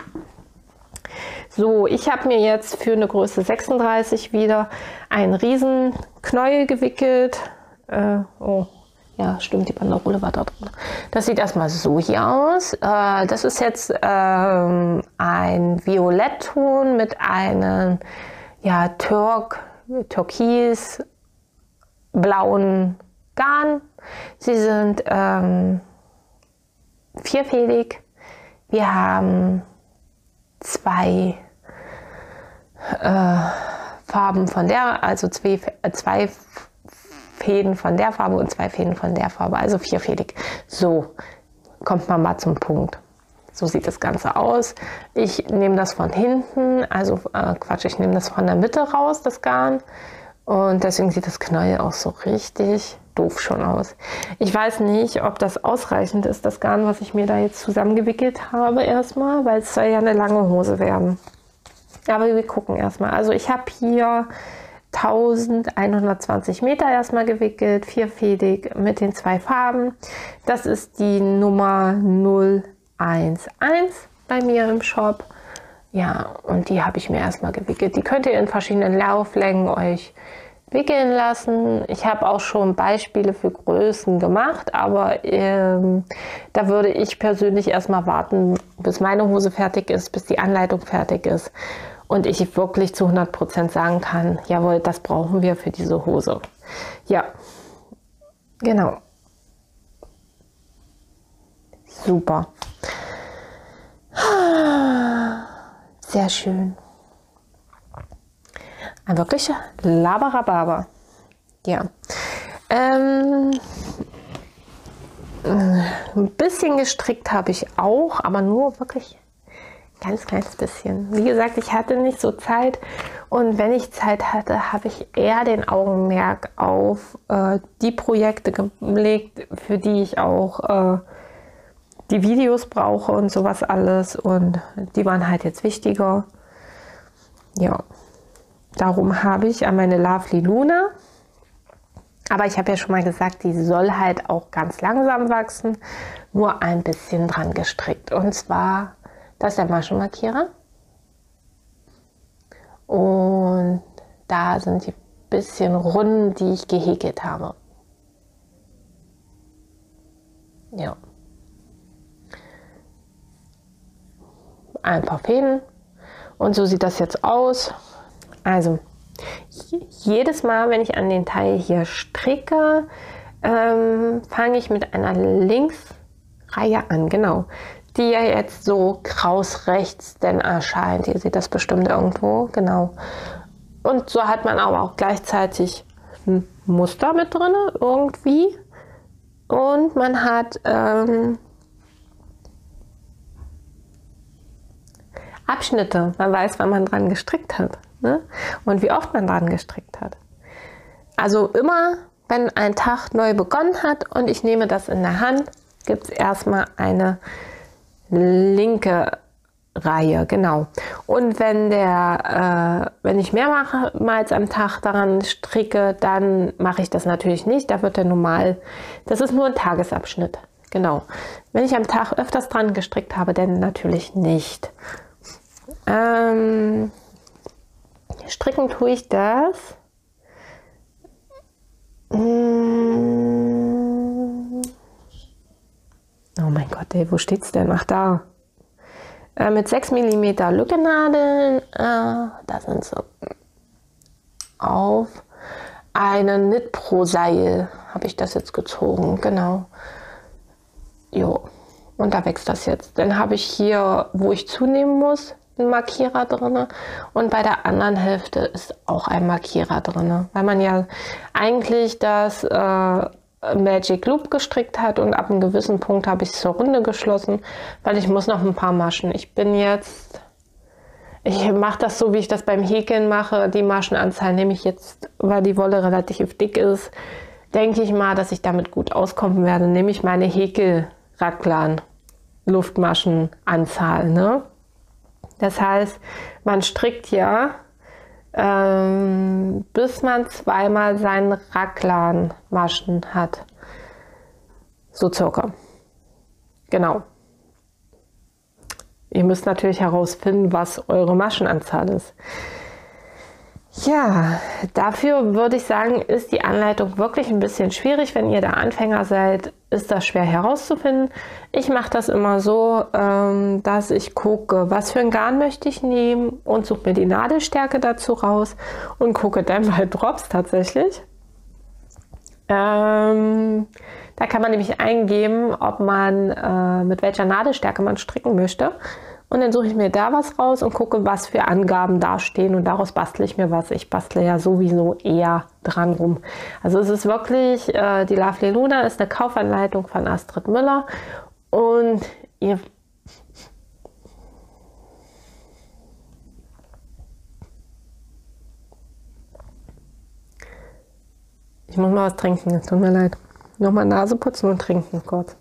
So, ich habe mir jetzt für eine Größe 36 wieder einen riesen Knäuel gewickelt. Äh, oh, ja, stimmt, die Banderole war da drin. Das sieht erstmal so hier aus. Äh, das ist jetzt ähm, ein Violettton mit einem ja, Türk, Türkis blauen Garn. Sie sind ähm, vierfädig. Wir haben zwei äh, Farben von der, also zwei, äh, zwei Fäden von der Farbe und zwei Fäden von der Farbe, also vierfädig. So kommt man mal zum Punkt. So sieht das Ganze aus. Ich nehme das von hinten, also äh, Quatsch, ich nehme das von der Mitte raus, das Garn. Und deswegen sieht das Knäuel auch so richtig doof schon aus. Ich weiß nicht, ob das ausreichend ist, das Garn, was ich mir da jetzt zusammengewickelt habe erstmal, weil es soll ja eine lange Hose werden. Aber wir gucken erstmal. Also ich habe hier 1120 Meter erstmal gewickelt, vierfädig mit den zwei Farben. Das ist die Nummer 011 bei mir im Shop. Ja, und die habe ich mir erstmal gewickelt. Die könnt ihr in verschiedenen Lauflängen euch wickeln lassen. Ich habe auch schon Beispiele für Größen gemacht, aber ähm, da würde ich persönlich erstmal warten, bis meine Hose fertig ist, bis die Anleitung fertig ist und ich wirklich zu 100% sagen kann, jawohl, das brauchen wir für diese Hose. Ja, genau. Super. Sehr schön. Ein wirklicher Laberababa. Ja. Ähm, ein bisschen gestrickt habe ich auch, aber nur wirklich Ganz kleines bisschen. Wie gesagt, ich hatte nicht so Zeit und wenn ich Zeit hatte, habe ich eher den Augenmerk auf äh, die Projekte gelegt, für die ich auch äh, die Videos brauche und sowas alles und die waren halt jetzt wichtiger. Ja, darum habe ich an meine Lovely Luna aber ich habe ja schon mal gesagt, die soll halt auch ganz langsam wachsen, nur ein bisschen dran gestrickt. Und zwar, das ist der Maschenmarkierer. Und da sind die bisschen Runden, die ich gehäkelt habe. Ja. Ein paar Fäden. Und so sieht das jetzt aus. Also, jedes Mal, wenn ich an den Teil hier stricke, ähm, fange ich mit einer Linksreihe an, genau. Die ja jetzt so kraus rechts denn erscheint. Ihr seht das bestimmt irgendwo, genau. Und so hat man aber auch gleichzeitig ein Muster mit drin, irgendwie. Und man hat ähm, Abschnitte. Man weiß, wann man dran gestrickt hat ne? und wie oft man dran gestrickt hat. Also immer, wenn ein Tag neu begonnen hat und ich nehme das in der Hand, gibt es erstmal eine linke Reihe, genau. Und wenn der, äh, wenn ich mehrmals am Tag daran stricke, dann mache ich das natürlich nicht. Da wird der normal, das ist nur ein Tagesabschnitt, genau. Wenn ich am Tag öfters dran gestrickt habe, dann natürlich nicht. Ähm, stricken tue ich das. Hm. Oh mein Gott, ey, wo steht's denn? Ach, da. Äh, mit 6 mm Lückennadeln, äh, da sind sie, auf einen Knit pro Seil habe ich das jetzt gezogen, genau. Jo, und da wächst das jetzt. Dann habe ich hier, wo ich zunehmen muss, ein Markierer drin und bei der anderen Hälfte ist auch ein Markierer drin, weil man ja eigentlich das äh, Magic Loop gestrickt hat und ab einem gewissen Punkt habe ich zur Runde geschlossen, weil ich muss noch ein paar Maschen. Ich bin jetzt, ich mache das so, wie ich das beim Häkeln mache. Die Maschenanzahl nehme ich jetzt, weil die Wolle relativ dick ist, denke ich mal, dass ich damit gut auskommen werde. Nehme ich meine Häkel-Racklern Luftmaschenanzahl, ne? Das heißt, man strickt ja, ähm, bis man zweimal seinen Raglan-Maschen hat. So circa. Genau. Ihr müsst natürlich herausfinden, was eure Maschenanzahl ist. Ja, dafür würde ich sagen, ist die Anleitung wirklich ein bisschen schwierig. Wenn ihr da Anfänger seid, ist das schwer herauszufinden. Ich mache das immer so, ähm, dass ich gucke, was für ein Garn möchte ich nehmen und suche mir die Nadelstärke dazu raus und gucke dann bei Drops tatsächlich. Ähm, da kann man nämlich eingeben, ob man äh, mit welcher Nadelstärke man stricken möchte. Und dann suche ich mir da was raus und gucke, was für Angaben da stehen und daraus bastle ich mir was. Ich bastle ja sowieso eher dran rum. Also es ist wirklich, äh, die Lovely Luna ist eine Kaufanleitung von Astrid Müller und ihr Ich muss mal was trinken, tut mir leid. Nochmal Nase putzen und trinken kurz.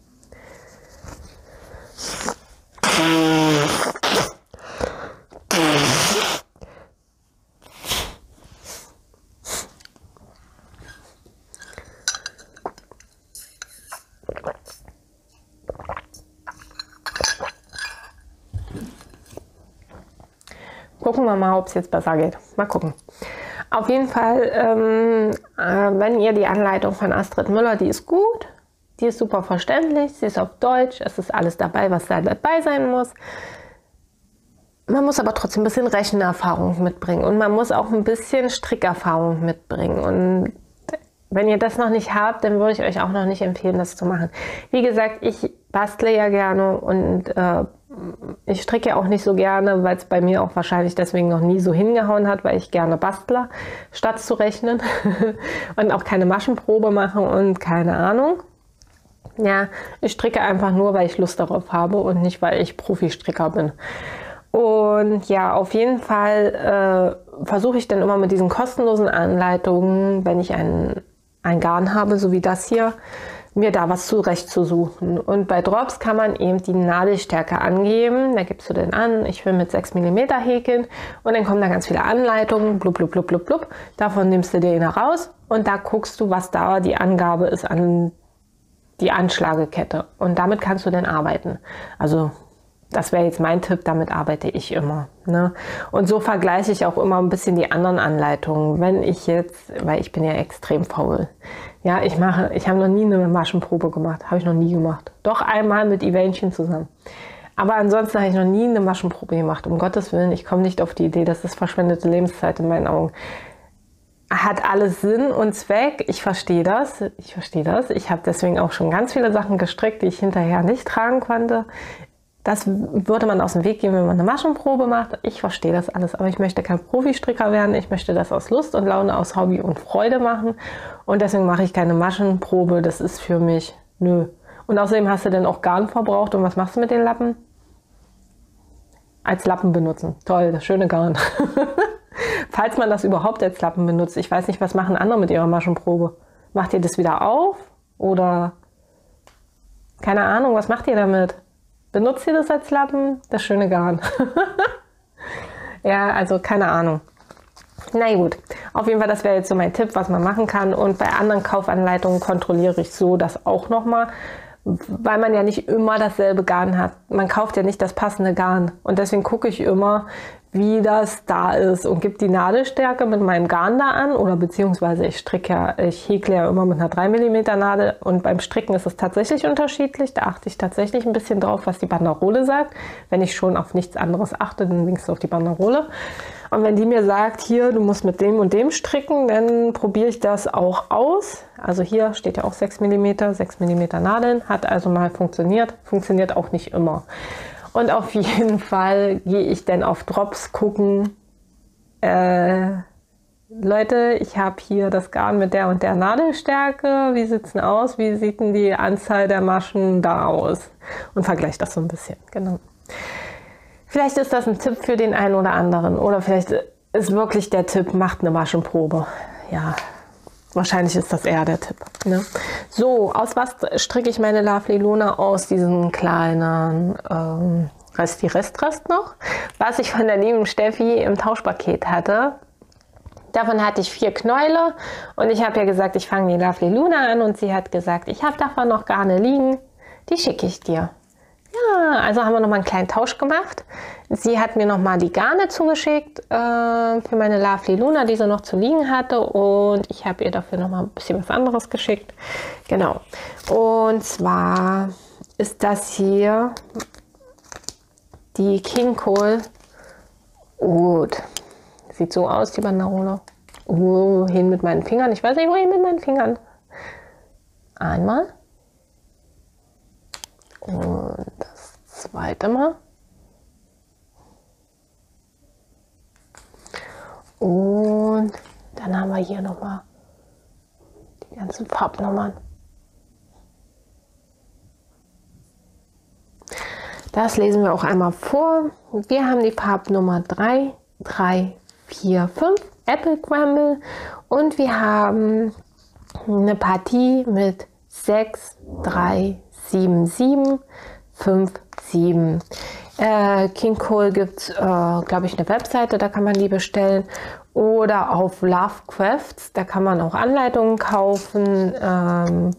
Gucken wir mal, ob es jetzt besser geht. Mal gucken. Auf jeden Fall, ähm, äh, wenn ihr die Anleitung von Astrid Müller, die ist gut, die ist super verständlich, sie ist auf Deutsch, es ist alles dabei, was da dabei sein muss. Man muss aber trotzdem ein bisschen Rechenerfahrung mitbringen und man muss auch ein bisschen Strickerfahrung mitbringen. Und wenn ihr das noch nicht habt, dann würde ich euch auch noch nicht empfehlen, das zu machen. Wie gesagt, ich bastle ja gerne und äh, ich stricke auch nicht so gerne, weil es bei mir auch wahrscheinlich deswegen noch nie so hingehauen hat, weil ich gerne bastler, statt zu rechnen und auch keine Maschenprobe mache und keine Ahnung. Ja, ich stricke einfach nur, weil ich Lust darauf habe und nicht, weil ich Profi-Stricker bin. Und ja, auf jeden Fall äh, versuche ich dann immer mit diesen kostenlosen Anleitungen, wenn ich ein, ein Garn habe, so wie das hier, mir da was zurechtzusuchen. Und bei Drops kann man eben die Nadelstärke angeben. Da gibst du den an, ich will mit 6 mm häkeln und dann kommen da ganz viele Anleitungen, blub, blub, blub, blub, blub. Davon nimmst du dir eine raus und da guckst du, was da die Angabe ist an die Anschlagekette. Und damit kannst du dann arbeiten. Also das wäre jetzt mein Tipp, damit arbeite ich immer. Ne? Und so vergleiche ich auch immer ein bisschen die anderen Anleitungen. Wenn ich jetzt, weil ich bin ja extrem faul. Ja, ich mache, ich habe noch nie eine Maschenprobe gemacht. Habe ich noch nie gemacht. Doch einmal mit Evenchen zusammen. Aber ansonsten habe ich noch nie eine Maschenprobe gemacht. Um Gottes Willen, ich komme nicht auf die Idee, das ist verschwendete Lebenszeit in meinen Augen. Hat alles Sinn und Zweck. Ich verstehe das. Ich verstehe das. Ich habe deswegen auch schon ganz viele Sachen gestrickt, die ich hinterher nicht tragen konnte. Das würde man aus dem Weg gehen, wenn man eine Maschenprobe macht. Ich verstehe das alles, aber ich möchte kein Profi-Stricker werden. Ich möchte das aus Lust und Laune, aus Hobby und Freude machen. Und deswegen mache ich keine Maschenprobe. Das ist für mich nö. Und außerdem hast du dann auch Garn verbraucht. Und was machst du mit den Lappen? Als Lappen benutzen. Toll, das schöne Garn. Falls man das überhaupt als Lappen benutzt. Ich weiß nicht, was machen andere mit ihrer Maschenprobe? Macht ihr das wieder auf? Oder keine Ahnung, was macht ihr damit? Benutzt ihr das als Lappen? Das schöne Garn. ja, also keine Ahnung. Na gut, auf jeden Fall, das wäre jetzt so mein Tipp, was man machen kann. Und bei anderen Kaufanleitungen kontrolliere ich so das auch nochmal, weil man ja nicht immer dasselbe Garn hat. Man kauft ja nicht das passende Garn. Und deswegen gucke ich immer, wie das da ist und gebe die Nadelstärke mit meinem Garn da an oder beziehungsweise ich stricke ja, ich häkle ja immer mit einer 3 mm Nadel und beim Stricken ist es tatsächlich unterschiedlich. Da achte ich tatsächlich ein bisschen drauf, was die Banderole sagt. Wenn ich schon auf nichts anderes achte, dann winkst du auf die Banderole. Und wenn die mir sagt, hier, du musst mit dem und dem stricken, dann probiere ich das auch aus. Also hier steht ja auch 6 mm, 6 mm Nadeln, hat also mal funktioniert, funktioniert auch nicht immer. Und auf jeden Fall gehe ich dann auf Drops gucken. Äh, Leute, ich habe hier das Garn mit der und der Nadelstärke. Wie sieht es aus? Wie sieht denn die Anzahl der Maschen da aus? Und vergleiche das so ein bisschen. Genau. Vielleicht ist das ein Tipp für den einen oder anderen. Oder vielleicht ist wirklich der Tipp, macht eine Maschenprobe. Ja, Wahrscheinlich ist das eher der Tipp. Ne? So, aus was stricke ich meine Lovely Luna? Aus diesen kleinen ähm, Rest, die Restrest noch, was ich von der lieben Steffi im Tauschpaket hatte. Davon hatte ich vier Knäule und ich habe ja gesagt, ich fange die Lovely Luna an und sie hat gesagt, ich habe davon noch Garne liegen, die schicke ich dir. Ja, also haben wir nochmal einen kleinen Tausch gemacht. Sie hat mir nochmal die Garne zugeschickt äh, für meine Lovely Luna, die sie noch zu liegen hatte. Und ich habe ihr dafür nochmal ein bisschen was anderes geschickt. Genau. Und zwar ist das hier die King Cole Gut. Sieht so aus, die Banderole. Uh, hin mit meinen Fingern. Ich weiß nicht, wohin mit meinen Fingern. Einmal. Und das zweite Mal. Und dann haben wir hier nochmal die ganzen Farbnummern. Das lesen wir auch einmal vor. Wir haben die Farbnummer 3, 3, 4, 5, Apple Crumble und wir haben eine Partie mit 6, 3, 7, 7, 5, 7. Äh, King Cole gibt es, äh, glaube ich, eine Webseite, da kann man die bestellen. Oder auf Lovecrafts, da kann man auch Anleitungen kaufen. Ähm,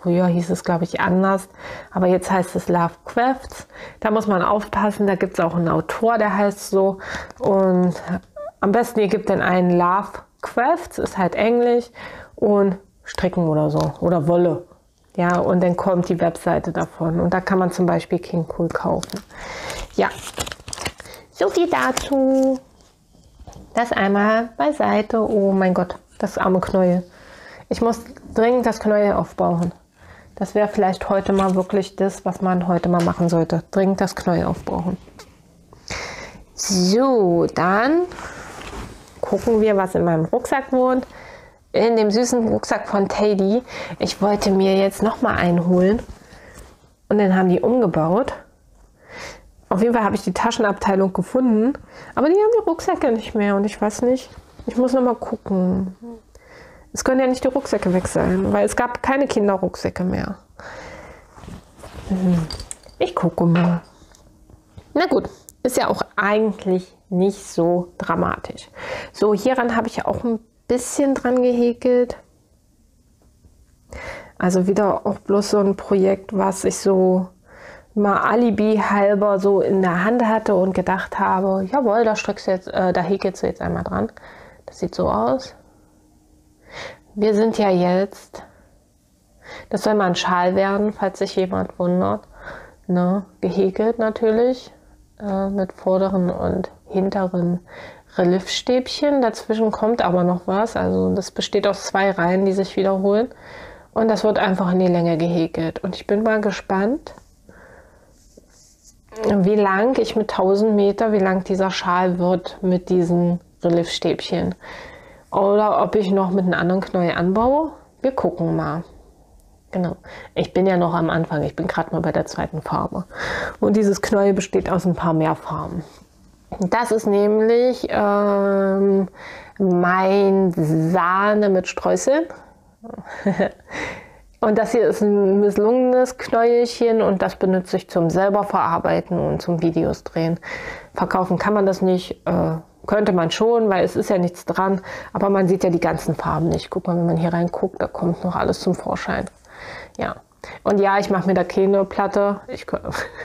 früher hieß es, glaube ich, anders, aber jetzt heißt es Lovecrafts. Da muss man aufpassen, da gibt es auch einen Autor, der heißt so. Und am besten ihr gebt dann einen Lovecrafts, ist halt Englisch, und Stricken oder so, oder Wolle. Ja, und dann kommt die Webseite davon. Und da kann man zum Beispiel King Cool kaufen. Ja, so viel dazu. Das einmal beiseite. Oh mein Gott, das arme Knäuel. Ich muss dringend das Knäuel aufbauen. Das wäre vielleicht heute mal wirklich das, was man heute mal machen sollte. Dringend das Knäuel aufbauen. So, dann gucken wir, was in meinem Rucksack wohnt in dem süßen Rucksack von Teddy. Ich wollte mir jetzt noch mal einen holen und dann haben die umgebaut. Auf jeden Fall habe ich die Taschenabteilung gefunden, aber die haben die Rucksäcke nicht mehr und ich weiß nicht. Ich muss noch mal gucken. Es können ja nicht die Rucksäcke weg sein, weil es gab keine Kinderrucksäcke mehr. Hm. Ich gucke mal. Na gut, ist ja auch eigentlich nicht so dramatisch. So, hieran habe ich auch ein bisschen dran gehäkelt. Also wieder auch bloß so ein Projekt, was ich so mal Alibi halber so in der Hand hatte und gedacht habe, jawohl, da strickst du jetzt, äh, da häkelst du jetzt einmal dran. Das sieht so aus. Wir sind ja jetzt, das soll mal ein Schal werden, falls sich jemand wundert, ne? gehäkelt natürlich, äh, mit vorderen und hinteren Reliefstäbchen. Dazwischen kommt aber noch was, also das besteht aus zwei Reihen, die sich wiederholen. Und das wird einfach in die Länge gehäkelt. Und ich bin mal gespannt, wie lang ich mit 1000 Meter, wie lang dieser Schal wird mit diesen Reliefstäbchen. Oder ob ich noch mit einem anderen Knäuel anbaue. Wir gucken mal. Genau. Ich bin ja noch am Anfang. Ich bin gerade mal bei der zweiten Farbe. Und dieses Knäuel besteht aus ein paar mehr Farben. Das ist nämlich ähm, mein Sahne mit Streuseln. Und das hier ist ein misslungenes Knäuelchen und das benutze ich zum selber verarbeiten und zum Videos drehen. Verkaufen kann man das nicht, äh, könnte man schon, weil es ist ja nichts dran, aber man sieht ja die ganzen Farben nicht. Guck mal, wenn man hier reinguckt, da kommt noch alles zum Vorschein. Ja, und ja, ich mache mir da keine Platte. Ich,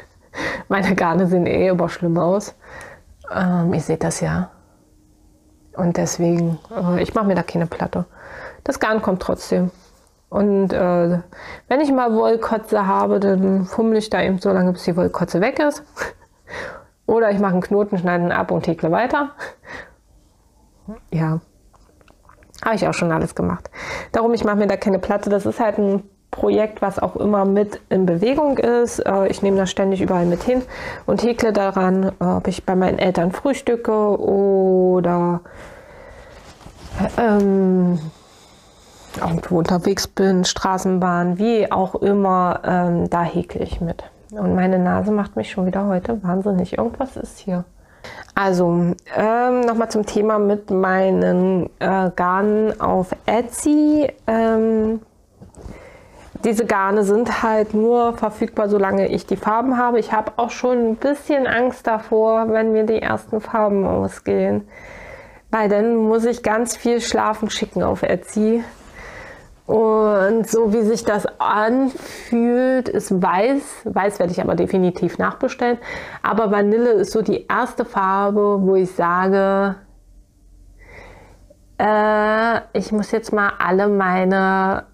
meine Garne sehen eh aber schlimm aus. Ähm, ihr seht das ja. Und deswegen, äh, ich mache mir da keine Platte. Das Garn kommt trotzdem. Und äh, wenn ich mal Wollkotze habe, dann fummel ich da eben so lange, bis die Wollkotze weg ist. Oder ich mache einen Knoten, schneide ihn ab und häkle weiter. Ja, habe ich auch schon alles gemacht. Darum, ich mache mir da keine Platte. Das ist halt ein Projekt, was auch immer mit in Bewegung ist. Äh, ich nehme das ständig überall mit hin und häkle daran, ob ich bei meinen Eltern frühstücke oder ähm, irgendwo unterwegs bin, Straßenbahn, wie auch immer, ähm, da häkle ich mit. Und meine Nase macht mich schon wieder heute wahnsinnig. Irgendwas ist hier. Also, ähm, nochmal zum Thema mit meinen äh, Garnen auf Etsy. Ähm, diese Garne sind halt nur verfügbar, solange ich die Farben habe. Ich habe auch schon ein bisschen Angst davor, wenn mir die ersten Farben ausgehen. Weil dann muss ich ganz viel schlafen schicken auf Etsy. Und so wie sich das anfühlt, ist weiß. Weiß werde ich aber definitiv nachbestellen. Aber Vanille ist so die erste Farbe, wo ich sage, äh, ich muss jetzt mal alle meine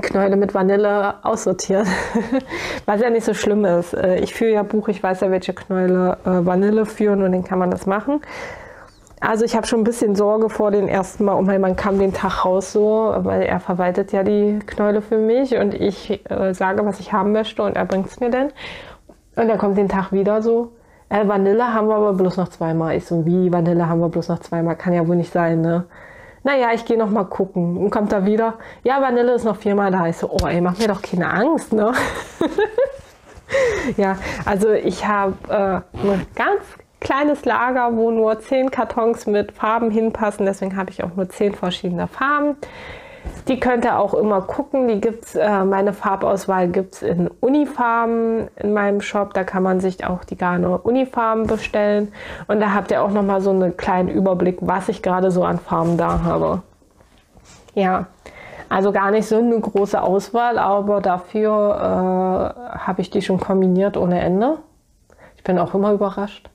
Knäule mit Vanille aussortieren. Was ja nicht so schlimm ist. Äh, ich führe ja Buch, ich weiß ja, welche Knäule äh, Vanille führen und dann kann man das machen. Also ich habe schon ein bisschen Sorge vor den ersten Mal, mein Mann kam den Tag raus so, weil er verwaltet ja die Knäule für mich und ich äh, sage, was ich haben möchte und er bringt es mir dann. Und er kommt den Tag wieder so, äh, Vanille haben wir aber bloß noch zweimal. Ich so, wie Vanille haben wir bloß noch zweimal? Kann ja wohl nicht sein, ne? Naja, ich gehe noch mal gucken. Und kommt da wieder, ja, Vanille ist noch viermal da. Ich so, oh ey, mach mir doch keine Angst, ne? ja, also ich habe äh, eine ganz kleines Lager, wo nur zehn Kartons mit Farben hinpassen. Deswegen habe ich auch nur zehn verschiedene Farben. Die könnt ihr auch immer gucken. Die gibt's, äh, meine Farbauswahl gibt es in Unifarben in meinem Shop. Da kann man sich auch die Garne Unifarben bestellen. Und da habt ihr auch nochmal so einen kleinen Überblick, was ich gerade so an Farben da habe. Ja, also gar nicht so eine große Auswahl, aber dafür äh, habe ich die schon kombiniert ohne Ende. Ich bin auch immer überrascht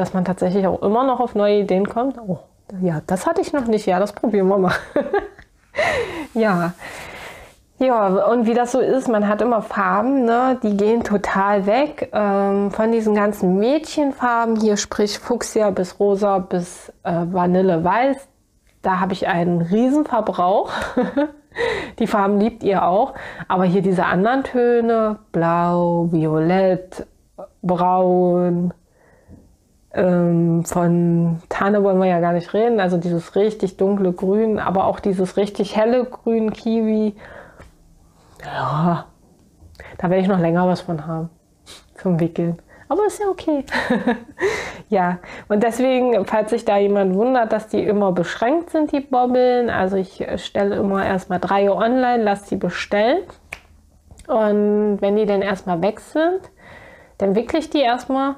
dass man tatsächlich auch immer noch auf neue Ideen kommt. Oh, ja, das hatte ich noch nicht. Ja, das probieren wir mal. ja. Ja, und wie das so ist, man hat immer Farben, ne? die gehen total weg ähm, von diesen ganzen Mädchenfarben, hier sprich Fuchsia bis Rosa bis äh, Vanille-Weiß. Da habe ich einen Riesenverbrauch. die Farben liebt ihr auch, aber hier diese anderen Töne, blau, violett, braun, ähm, von Tanne wollen wir ja gar nicht reden, also dieses richtig dunkle Grün, aber auch dieses richtig helle Grün Kiwi. Ja, Da werde ich noch länger was von haben zum Wickeln. Aber ist ja okay. ja, und deswegen, falls sich da jemand wundert, dass die immer beschränkt sind, die Bobbeln, also ich stelle immer erstmal drei online, lasse die bestellen. Und wenn die dann erstmal weg sind, dann wickle ich die erstmal.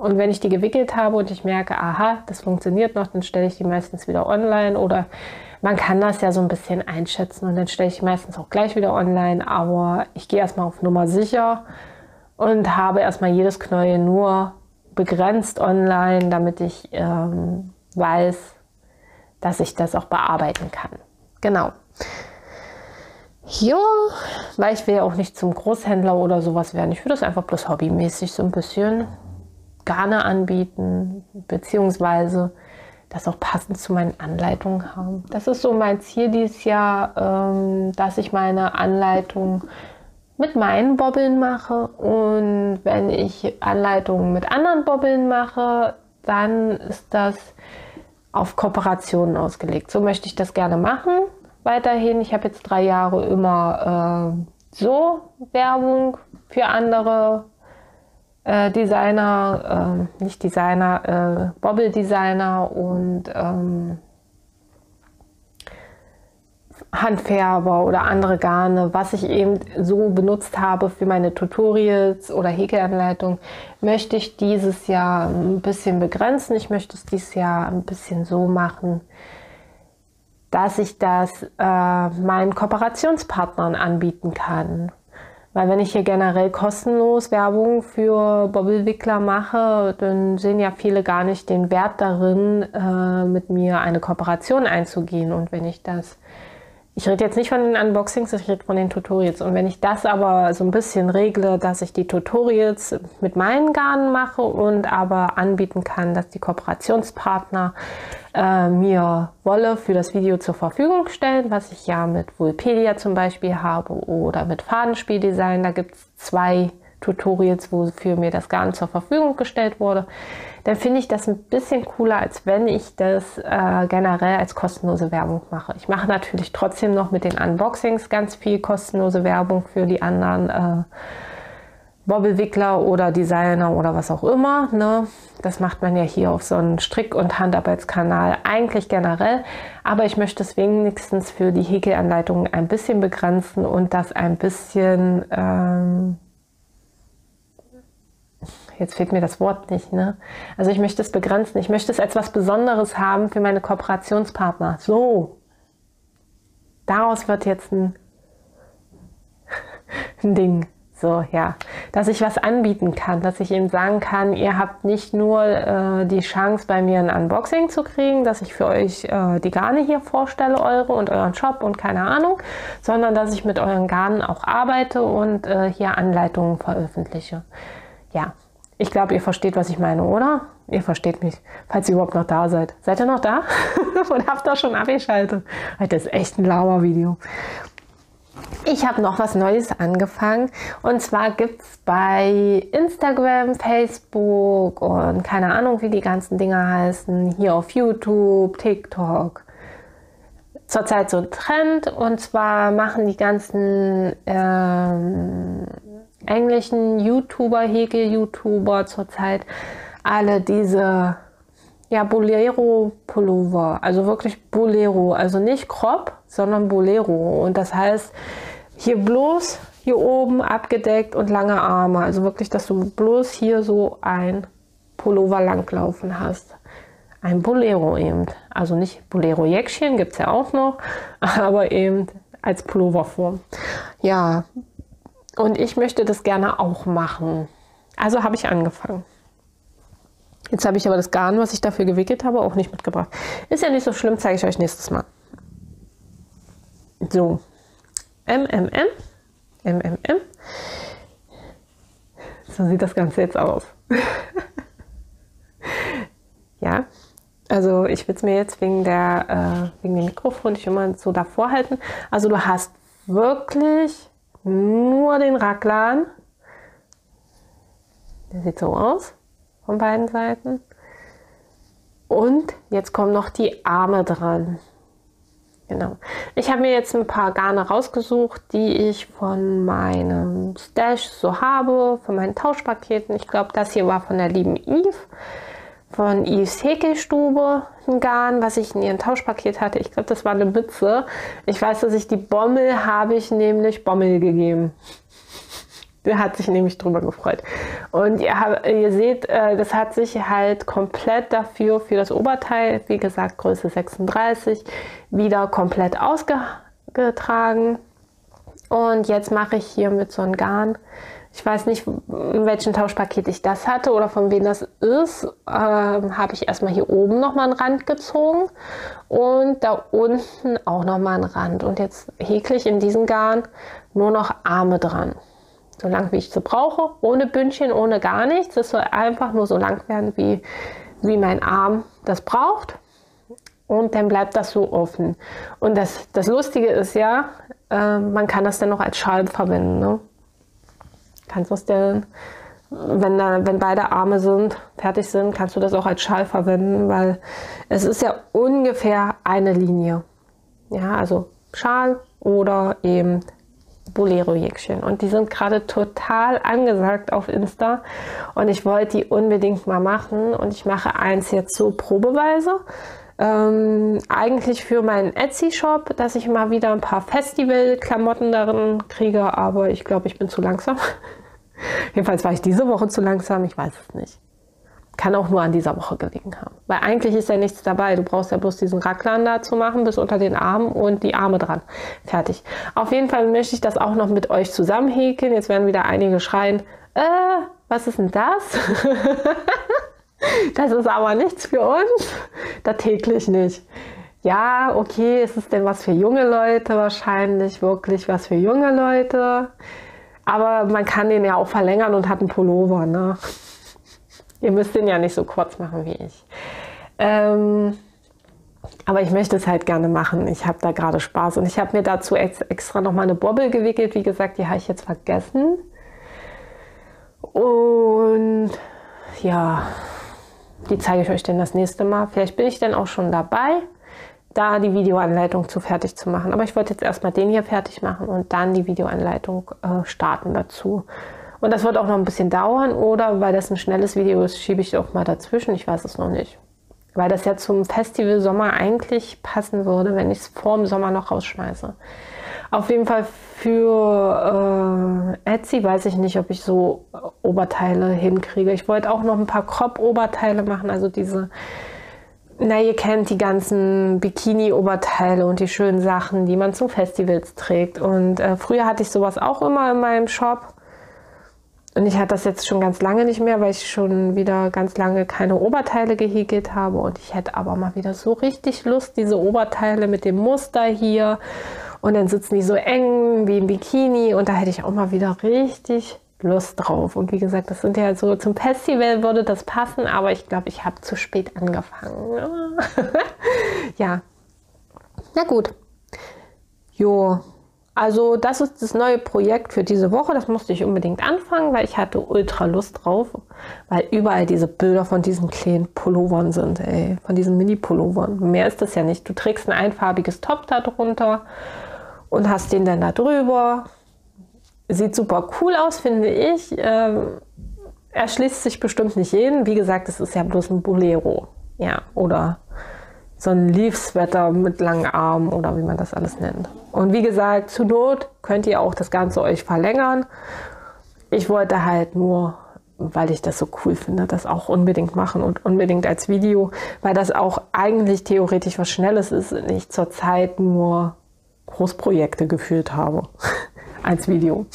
Und wenn ich die gewickelt habe und ich merke, aha, das funktioniert noch, dann stelle ich die meistens wieder online oder man kann das ja so ein bisschen einschätzen und dann stelle ich meistens auch gleich wieder online, aber ich gehe erstmal auf Nummer sicher und habe erstmal jedes Knäuel nur begrenzt online, damit ich ähm, weiß, dass ich das auch bearbeiten kann. Genau. Ja, weil ich will ja auch nicht zum Großhändler oder sowas werden. Ich würde das einfach bloß hobbymäßig so ein bisschen gerne anbieten, beziehungsweise das auch passend zu meinen Anleitungen haben. Das ist so mein Ziel dieses Jahr, ähm, dass ich meine Anleitung mit meinen Bobbeln mache und wenn ich Anleitungen mit anderen Bobbeln mache, dann ist das auf Kooperationen ausgelegt. So möchte ich das gerne machen. Weiterhin, ich habe jetzt drei Jahre immer äh, so Werbung für andere äh, Designer, äh, nicht Designer, äh, Bobble-Designer und ähm, Handfärber oder andere Garne, was ich eben so benutzt habe für meine Tutorials oder Häkelanleitung, möchte ich dieses Jahr ein bisschen begrenzen. Ich möchte es dieses Jahr ein bisschen so machen, dass ich das äh, meinen Kooperationspartnern anbieten kann. Weil wenn ich hier generell kostenlos Werbung für Bobbelwickler mache, dann sehen ja viele gar nicht den Wert darin, äh, mit mir eine Kooperation einzugehen. Und wenn ich das, ich rede jetzt nicht von den Unboxings, ich rede von den Tutorials. Und wenn ich das aber so ein bisschen regle, dass ich die Tutorials mit meinen Garnen mache und aber anbieten kann, dass die Kooperationspartner äh, mir Wolle für das Video zur Verfügung stellen, was ich ja mit Vulpedia zum Beispiel habe oder mit Fadenspieldesign. Da gibt es zwei Tutorials, wofür mir das Garn zur Verfügung gestellt wurde, dann finde ich das ein bisschen cooler, als wenn ich das äh, generell als kostenlose Werbung mache. Ich mache natürlich trotzdem noch mit den Unboxings ganz viel kostenlose Werbung für die anderen äh, Bobbelwickler oder Designer oder was auch immer. Ne? Das macht man ja hier auf so einem Strick- und Handarbeitskanal eigentlich generell. Aber ich möchte es wenigstens für die Häkelanleitungen ein bisschen begrenzen und das ein bisschen... Ähm jetzt fehlt mir das Wort nicht. Ne? Also ich möchte es begrenzen. Ich möchte es als was Besonderes haben für meine Kooperationspartner. So. Daraus wird jetzt ein, ein Ding. So, ja, dass ich was anbieten kann, dass ich ihnen sagen kann, ihr habt nicht nur äh, die Chance, bei mir ein Unboxing zu kriegen, dass ich für euch äh, die Garne hier vorstelle, eure und euren Shop und keine Ahnung, sondern dass ich mit euren Garnen auch arbeite und äh, hier Anleitungen veröffentliche. Ja, ich glaube, ihr versteht, was ich meine, oder? Ihr versteht mich, falls ihr überhaupt noch da seid. Seid ihr noch da? und habt ihr schon abgeschaltet? Das ist echt ein lauer Video. Ich habe noch was Neues angefangen und zwar gibt es bei Instagram, Facebook und keine Ahnung, wie die ganzen Dinger heißen, hier auf YouTube, TikTok. Zurzeit so ein Trend und zwar machen die ganzen ähm, englischen YouTuber, Hege-YouTuber zurzeit alle diese ja, Bolero-Pullover, also wirklich Bolero, also nicht Crop, sondern Bolero. Und das heißt, hier bloß hier oben abgedeckt und lange Arme. Also wirklich, dass du bloß hier so ein Pullover langlaufen hast. Ein Bolero eben. Also nicht Bolero-Jäckchen, gibt es ja auch noch, aber eben als Pulloverform. Ja, und ich möchte das gerne auch machen. Also habe ich angefangen. Jetzt habe ich aber das Garn, was ich dafür gewickelt habe, auch nicht mitgebracht. Ist ja nicht so schlimm, zeige ich euch nächstes Mal. So, MMM, MMM. So sieht das Ganze jetzt aus. ja, also ich will es mir jetzt wegen, der, äh, wegen dem Mikrofon nicht immer so davor halten. Also du hast wirklich nur den Raglan. Der sieht so aus von beiden Seiten. Und jetzt kommen noch die Arme dran. Genau. Ich habe mir jetzt ein paar Garne rausgesucht, die ich von meinem Stash so habe, von meinen Tauschpaketen. Ich glaube, das hier war von der lieben Eve, von Eves Häkelstube, ein Garn, was ich in ihrem Tauschpaket hatte. Ich glaube, das war eine Mütze. Ich weiß, dass ich die Bommel habe ich nämlich Bommel gegeben. Der hat sich nämlich drüber gefreut. Und ihr, ihr seht, äh, das hat sich halt komplett dafür, für das Oberteil, wie gesagt, Größe 36, wieder komplett ausgetragen. Und jetzt mache ich hier mit so einem Garn, ich weiß nicht, in welchem Tauschpaket ich das hatte oder von wem das ist, äh, habe ich erstmal hier oben nochmal einen Rand gezogen und da unten auch nochmal einen Rand. Und jetzt häkle ich in diesem Garn nur noch Arme dran so lang wie ich sie brauche, ohne Bündchen, ohne gar nichts. Es soll einfach nur so lang werden, wie, wie mein Arm das braucht. Und dann bleibt das so offen. Und das, das Lustige ist ja, äh, man kann das dann noch als Schal verwenden. Ne? Kannst du es denn, wenn, wenn beide Arme sind, fertig sind, kannst du das auch als Schal verwenden, weil es ist ja ungefähr eine Linie. Ja, also Schal oder eben Bolero-Jäckchen. Und die sind gerade total angesagt auf Insta. Und ich wollte die unbedingt mal machen. Und ich mache eins jetzt so probeweise. Ähm, eigentlich für meinen Etsy-Shop, dass ich mal wieder ein paar Festival-Klamotten darin kriege. Aber ich glaube, ich bin zu langsam. Jedenfalls war ich diese Woche zu langsam. Ich weiß es nicht. Kann auch nur an dieser Woche gelegen haben. Weil eigentlich ist ja nichts dabei. Du brauchst ja bloß diesen Racklern da zu machen, bis unter den Armen und die Arme dran. Fertig. Auf jeden Fall möchte ich das auch noch mit euch zusammen häkeln. Jetzt werden wieder einige schreien, äh, was ist denn das? das ist aber nichts für uns. Das häkle ich nicht. Ja, okay, ist es denn was für junge Leute? Wahrscheinlich wirklich was für junge Leute. Aber man kann den ja auch verlängern und hat einen Pullover, ne? Ihr müsst den ja nicht so kurz machen wie ich. Ähm, aber ich möchte es halt gerne machen. Ich habe da gerade Spaß und ich habe mir dazu ex extra noch mal eine Bobbel gewickelt. Wie gesagt, die habe ich jetzt vergessen. Und ja, die zeige ich euch dann das nächste Mal. Vielleicht bin ich dann auch schon dabei, da die Videoanleitung zu fertig zu machen. Aber ich wollte jetzt erstmal den hier fertig machen und dann die Videoanleitung äh, starten dazu. Und das wird auch noch ein bisschen dauern oder weil das ein schnelles Video ist, schiebe ich auch mal dazwischen. Ich weiß es noch nicht. Weil das ja zum Festival Sommer eigentlich passen würde, wenn ich es vor dem Sommer noch rausschmeiße. Auf jeden Fall für äh, Etsy weiß ich nicht, ob ich so Oberteile hinkriege. Ich wollte auch noch ein paar Crop-Oberteile machen, also diese, na ihr kennt die ganzen Bikini-Oberteile und die schönen Sachen, die man zu Festivals trägt. Und äh, früher hatte ich sowas auch immer in meinem Shop. Und ich hatte das jetzt schon ganz lange nicht mehr, weil ich schon wieder ganz lange keine Oberteile gehäkelt habe. Und ich hätte aber mal wieder so richtig Lust, diese Oberteile mit dem Muster hier. Und dann sitzen die so eng wie im Bikini. Und da hätte ich auch mal wieder richtig Lust drauf. Und wie gesagt, das sind ja so zum Festival würde das passen, aber ich glaube, ich habe zu spät angefangen. ja. Na gut. Jo, also das ist das neue Projekt für diese Woche. Das musste ich unbedingt anfangen, weil ich hatte ultra Lust drauf, weil überall diese Bilder von diesen kleinen Pullovern sind, ey, von diesen Mini-Pullovern. Mehr ist das ja nicht. Du trägst ein einfarbiges Top da drunter und hast den dann da drüber. Sieht super cool aus, finde ich. Ähm, erschließt sich bestimmt nicht jeden. Wie gesagt, es ist ja bloß ein Bolero. Ja, oder so ein Leaf-Sweater mit langen Armen oder wie man das alles nennt. Und wie gesagt, zur Not könnt ihr auch das Ganze euch verlängern. Ich wollte halt nur, weil ich das so cool finde, das auch unbedingt machen und unbedingt als Video, weil das auch eigentlich theoretisch was Schnelles ist und ich zurzeit nur Großprojekte geführt habe als Video.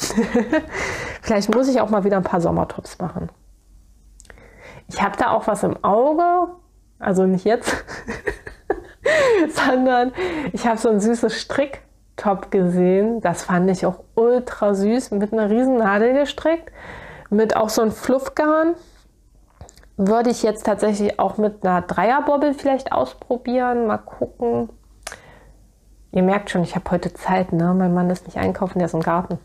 Vielleicht muss ich auch mal wieder ein paar Sommertops machen. Ich habe da auch was im Auge, also nicht jetzt, sondern ich habe so ein süßes Stricktop gesehen. Das fand ich auch ultra süß, mit einer riesen Nadel gestrickt, mit auch so ein Fluffgarn. Würde ich jetzt tatsächlich auch mit einer Dreierbobbel vielleicht ausprobieren. Mal gucken. Ihr merkt schon, ich habe heute Zeit, ne? Mein Mann ist nicht einkaufen, der ist im Garten.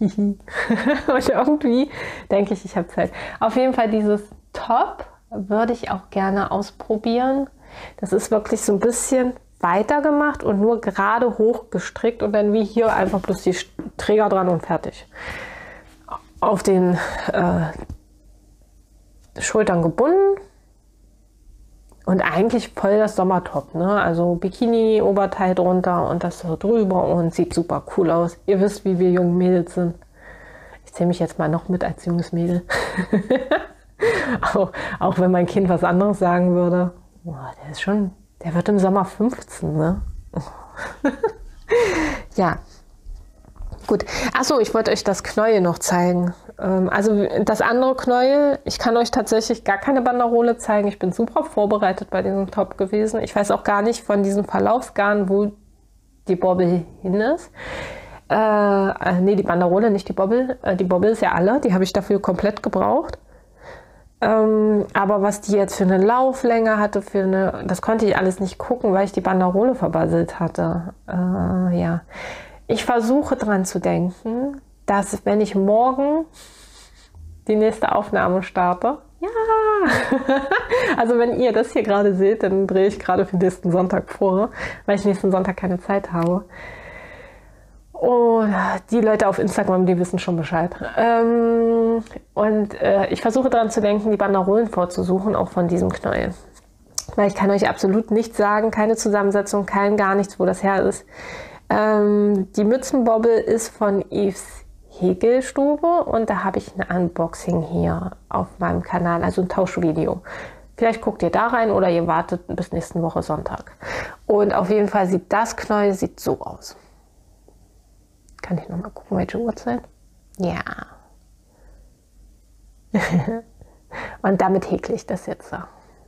Und irgendwie denke ich, ich habe Zeit. Auf jeden Fall dieses Top würde ich auch gerne ausprobieren. Das ist wirklich so ein bisschen weitergemacht und nur gerade hoch gestrickt und dann wie hier einfach bloß die Träger dran und fertig. Auf den äh, Schultern gebunden und eigentlich voll das Sommertop, ne? Also Bikini, Oberteil drunter und das so drüber und sieht super cool aus. Ihr wisst, wie wir jungen Mädels sind. Ich zähle mich jetzt mal noch mit als junges Mädel. auch, auch, wenn mein Kind was anderes sagen würde. Boah, der ist schon, der wird im Sommer 15, ne? ja. Gut. Achso, ich wollte euch das Knäuel noch zeigen. Ähm, also das andere Knäuel, ich kann euch tatsächlich gar keine Banderole zeigen. Ich bin super vorbereitet bei diesem Top gewesen. Ich weiß auch gar nicht von diesem Verlaufsgarn, wo die Bobbel hin ist. Äh, nee, die Banderole, nicht die Bobbel. Äh, die Bobbel ist ja alle, die habe ich dafür komplett gebraucht. Ähm, aber was die jetzt für eine Lauflänge hatte, für eine, das konnte ich alles nicht gucken, weil ich die Banderole verbasselt hatte. Äh, ja. Ich versuche dran zu denken, dass wenn ich morgen die nächste Aufnahme starte, ja, also wenn ihr das hier gerade seht, dann drehe ich gerade für nächsten Sonntag vor, weil ich nächsten Sonntag keine Zeit habe. Und die Leute auf Instagram, die wissen schon Bescheid. Ähm, und äh, ich versuche daran zu denken, die Banderolen vorzusuchen, auch von diesem Knäuel. Weil ich kann euch absolut nichts sagen, keine Zusammensetzung, kein gar nichts, wo das her ist. Ähm, die Mützenbobbel ist von Yves Häkelstube und da habe ich ein Unboxing hier auf meinem Kanal, also ein Tauschvideo. Vielleicht guckt ihr da rein oder ihr wartet bis nächsten Woche Sonntag. Und auf jeden Fall sieht das Knäuel sieht so aus. Kann ich noch mal gucken, welche Uhrzeit? Ja. und damit häkle ich das jetzt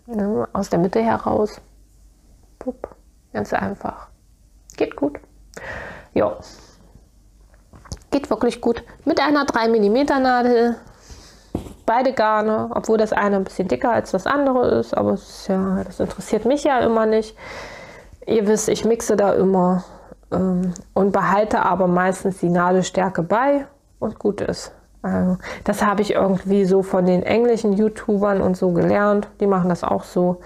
ne, aus der Mitte heraus. Pup. Ganz einfach. Geht gut. Ja. Geht wirklich gut. Mit einer 3 mm Nadel. Beide Garne, obwohl das eine ein bisschen dicker als das andere ist, aber ist ja, das interessiert mich ja immer nicht. Ihr wisst, ich mixe da immer und behalte aber meistens die Nadelstärke bei und gut ist. Also, das habe ich irgendwie so von den englischen YouTubern und so gelernt. Die machen das auch so.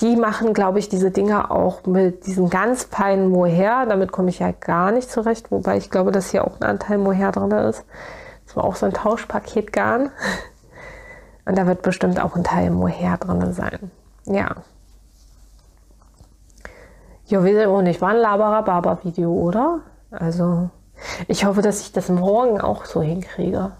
Die machen, glaube ich, diese Dinger auch mit diesen ganz feinen Mohair. Damit komme ich ja gar nicht zurecht, wobei ich glaube, dass hier auch ein Anteil Mohair drin ist. Das war auch so ein Tauschpaket Garn. Und da wird bestimmt auch ein Teil Mohair drin sein. Ja. Ja, wir und ich war ein Labara-Baba-Video, oder? Also, ich hoffe, dass ich das morgen auch so hinkriege.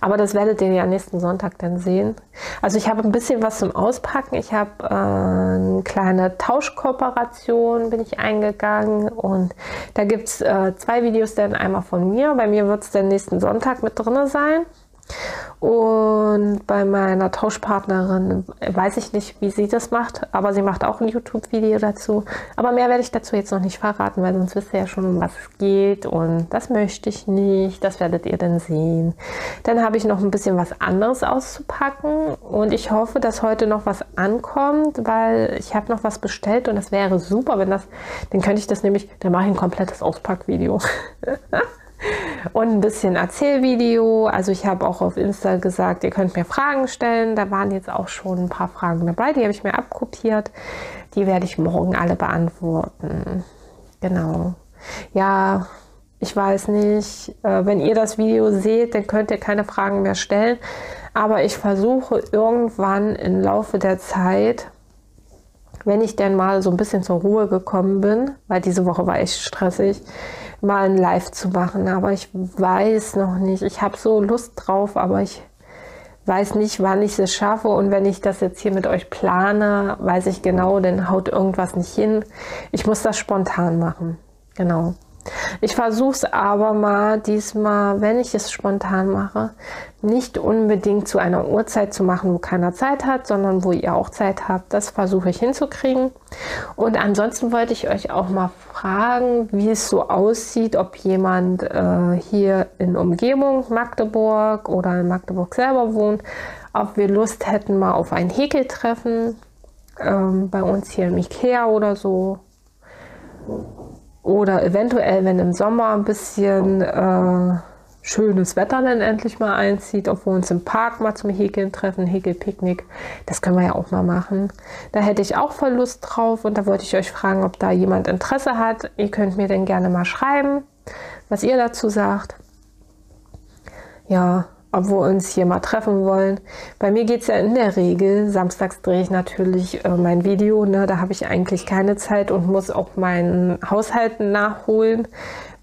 Aber das werdet ihr ja nächsten Sonntag dann sehen. Also ich habe ein bisschen was zum Auspacken. Ich habe äh, eine kleine Tauschkooperation bin ich eingegangen und da gibt es äh, zwei Videos dann einmal von mir. Bei mir wird es dann nächsten Sonntag mit drin sein. Und bei meiner Tauschpartnerin weiß ich nicht, wie sie das macht, aber sie macht auch ein YouTube-Video dazu. Aber mehr werde ich dazu jetzt noch nicht verraten, weil sonst wisst ihr ja schon, um was es geht. Und das möchte ich nicht. Das werdet ihr dann sehen. Dann habe ich noch ein bisschen was anderes auszupacken. Und ich hoffe, dass heute noch was ankommt, weil ich habe noch was bestellt und das wäre super, wenn das, dann könnte ich das nämlich, dann mache ich ein komplettes Auspackvideo. und ein bisschen Erzählvideo. Also ich habe auch auf Insta gesagt, ihr könnt mir Fragen stellen. Da waren jetzt auch schon ein paar Fragen dabei, die habe ich mir abkopiert. Die werde ich morgen alle beantworten. Genau. Ja, ich weiß nicht, äh, wenn ihr das Video seht, dann könnt ihr keine Fragen mehr stellen. Aber ich versuche irgendwann im Laufe der Zeit, wenn ich denn mal so ein bisschen zur Ruhe gekommen bin, weil diese Woche war echt stressig, mal ein Live zu machen. Aber ich weiß noch nicht. Ich habe so Lust drauf, aber ich weiß nicht, wann ich es schaffe. Und wenn ich das jetzt hier mit euch plane, weiß ich genau, dann haut irgendwas nicht hin. Ich muss das spontan machen. Genau. Ich versuche es aber mal diesmal, wenn ich es spontan mache, nicht unbedingt zu einer Uhrzeit zu machen, wo keiner Zeit hat, sondern wo ihr auch Zeit habt. Das versuche ich hinzukriegen. Und ansonsten wollte ich euch auch mal fragen, wie es so aussieht, ob jemand äh, hier in Umgebung Magdeburg oder in Magdeburg selber wohnt, ob wir Lust hätten mal auf ein Häkeltreffen ähm, bei uns hier im Ikea oder so oder eventuell, wenn im Sommer ein bisschen äh, schönes Wetter dann endlich mal einzieht, ob wir uns im Park mal zum Häkeln treffen, Häkelpicknick. Das können wir ja auch mal machen. Da hätte ich auch voll Lust drauf und da wollte ich euch fragen, ob da jemand Interesse hat. Ihr könnt mir dann gerne mal schreiben, was ihr dazu sagt. Ja, ob wir uns hier mal treffen wollen. Bei mir geht es ja in der Regel, samstags drehe ich natürlich äh, mein Video, ne? da habe ich eigentlich keine Zeit und muss auch meinen Haushalten nachholen,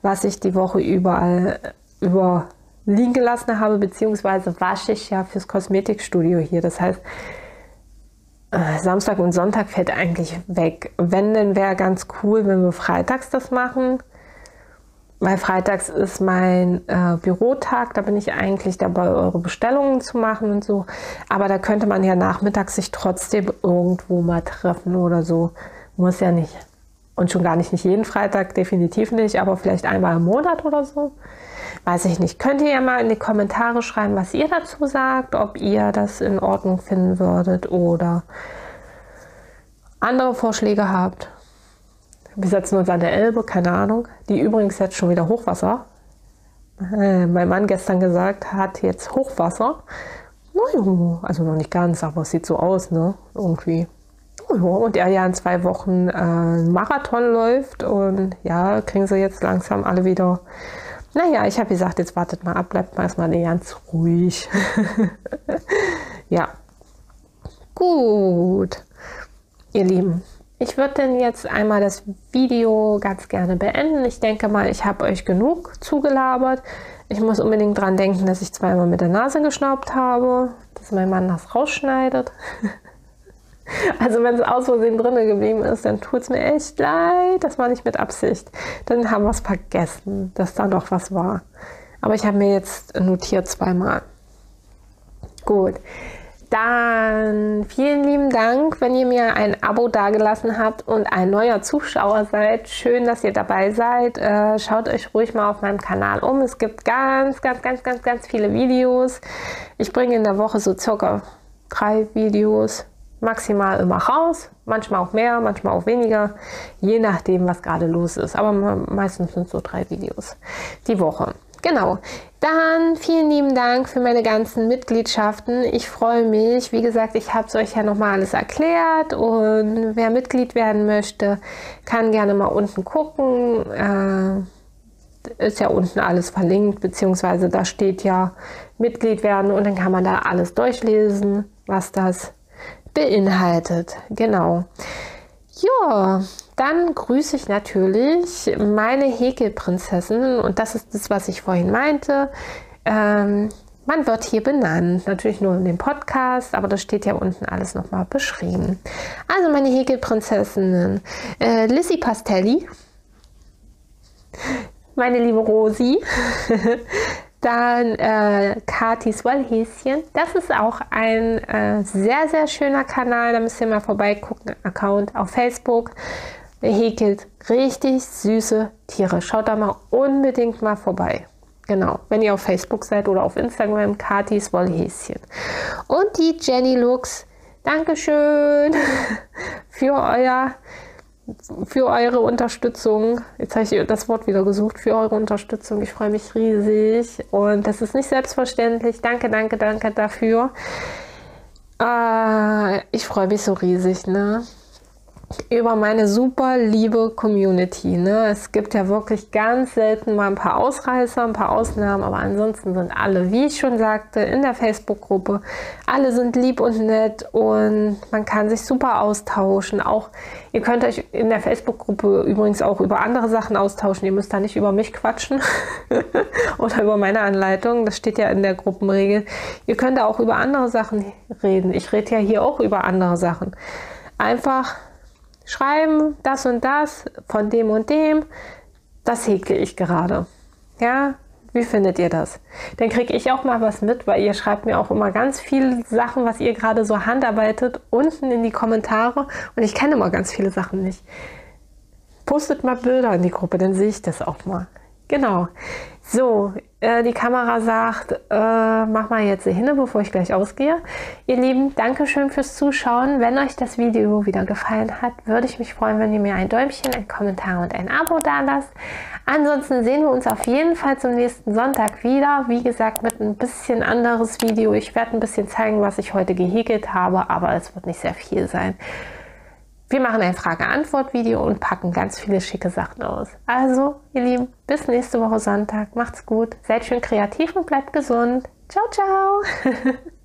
was ich die Woche überall über liegen gelassen habe, beziehungsweise wasche ich ja fürs Kosmetikstudio hier. Das heißt, äh, Samstag und Sonntag fällt eigentlich weg. Wenn, dann wäre ganz cool, wenn wir freitags das machen. Weil freitags ist mein äh, Bürotag, da bin ich eigentlich dabei, eure Bestellungen zu machen und so. Aber da könnte man ja nachmittags sich trotzdem irgendwo mal treffen oder so. Muss ja nicht. Und schon gar nicht, nicht jeden Freitag, definitiv nicht, aber vielleicht einmal im Monat oder so. Weiß ich nicht. Könnt ihr ja mal in die Kommentare schreiben, was ihr dazu sagt, ob ihr das in Ordnung finden würdet oder andere Vorschläge habt. Wir setzen uns an der Elbe, keine Ahnung. Die übrigens jetzt schon wieder Hochwasser. Äh, mein Mann gestern gesagt hat jetzt Hochwasser. Also noch nicht ganz, aber es sieht so aus, ne? Irgendwie. Und er ja in zwei Wochen äh, Marathon läuft und ja, kriegen sie jetzt langsam alle wieder. Naja, ich habe gesagt, jetzt wartet mal ab, bleibt mal erstmal ganz ruhig. ja. Gut. Ihr Lieben, ich würde denn jetzt einmal das Video ganz gerne beenden. Ich denke mal, ich habe euch genug zugelabert. Ich muss unbedingt dran denken, dass ich zweimal mit der Nase geschnaubt habe, dass mein Mann das rausschneidet. Also wenn es aus Versehen drin geblieben ist, dann tut es mir echt leid. Das war nicht mit Absicht. Dann haben wir es vergessen, dass da noch was war. Aber ich habe mir jetzt notiert zweimal. Gut. Dann vielen lieben Dank, wenn ihr mir ein Abo dagelassen habt und ein neuer Zuschauer seid. Schön, dass ihr dabei seid. Äh, schaut euch ruhig mal auf meinem Kanal um. Es gibt ganz, ganz, ganz, ganz, ganz viele Videos. Ich bringe in der Woche so circa drei Videos maximal immer raus. Manchmal auch mehr, manchmal auch weniger. Je nachdem, was gerade los ist. Aber meistens sind es so drei Videos die Woche. Genau. Dann vielen lieben Dank für meine ganzen Mitgliedschaften. Ich freue mich. Wie gesagt, ich habe es euch ja nochmal alles erklärt. Und wer Mitglied werden möchte, kann gerne mal unten gucken. Äh, ist ja unten alles verlinkt, beziehungsweise da steht ja Mitglied werden und dann kann man da alles durchlesen, was das beinhaltet. Genau. Ja, dann grüße ich natürlich meine Häkelprinzessin und das ist das, was ich vorhin meinte. Ähm, man wird hier benannt, natürlich nur in dem Podcast, aber das steht ja unten alles nochmal beschrieben. Also meine Häkelprinzessinnen, äh, Lissy Pastelli, meine liebe Rosi, Dann äh, Katis Wollhäschen. Das ist auch ein äh, sehr, sehr schöner Kanal. Da müsst ihr mal vorbeigucken. Account auf Facebook. Er häkelt richtig süße Tiere. Schaut da mal unbedingt mal vorbei. Genau, wenn ihr auf Facebook seid oder auf Instagram, Katis Wollhäschen. Und die Jenny Lux, Dankeschön für euer für eure Unterstützung. Jetzt habe ich das Wort wieder gesucht. Für eure Unterstützung. Ich freue mich riesig. Und das ist nicht selbstverständlich. Danke, danke, danke dafür. Äh, ich freue mich so riesig. Ne? Über meine super liebe Community. Ne? Es gibt ja wirklich ganz selten mal ein paar Ausreißer, ein paar Ausnahmen, aber ansonsten sind alle, wie ich schon sagte, in der Facebook-Gruppe. Alle sind lieb und nett und man kann sich super austauschen. Auch ihr könnt euch in der Facebook-Gruppe übrigens auch über andere Sachen austauschen. Ihr müsst da nicht über mich quatschen oder über meine Anleitung. Das steht ja in der Gruppenregel. Ihr könnt auch über andere Sachen reden. Ich rede ja hier auch über andere Sachen. Einfach schreiben, das und das von dem und dem, das häkle ich gerade. Ja, wie findet ihr das? Dann kriege ich auch mal was mit, weil ihr schreibt mir auch immer ganz viele Sachen, was ihr gerade so handarbeitet, unten in die Kommentare und ich kenne immer ganz viele Sachen nicht. Postet mal Bilder in die Gruppe, dann sehe ich das auch mal. Genau. So, äh, die Kamera sagt, äh, mach mal jetzt hin, bevor ich gleich ausgehe. Ihr Lieben, danke schön fürs Zuschauen. Wenn euch das Video wieder gefallen hat, würde ich mich freuen, wenn ihr mir ein Däumchen, ein Kommentar und ein Abo da lasst. Ansonsten sehen wir uns auf jeden Fall zum nächsten Sonntag wieder. Wie gesagt, mit ein bisschen anderes Video. Ich werde ein bisschen zeigen, was ich heute gehäkelt habe, aber es wird nicht sehr viel sein. Wir machen ein Frage-Antwort-Video und packen ganz viele schicke Sachen aus. Also, ihr Lieben, bis nächste Woche Sonntag. Macht's gut, seid schön kreativ und bleibt gesund. Ciao, ciao!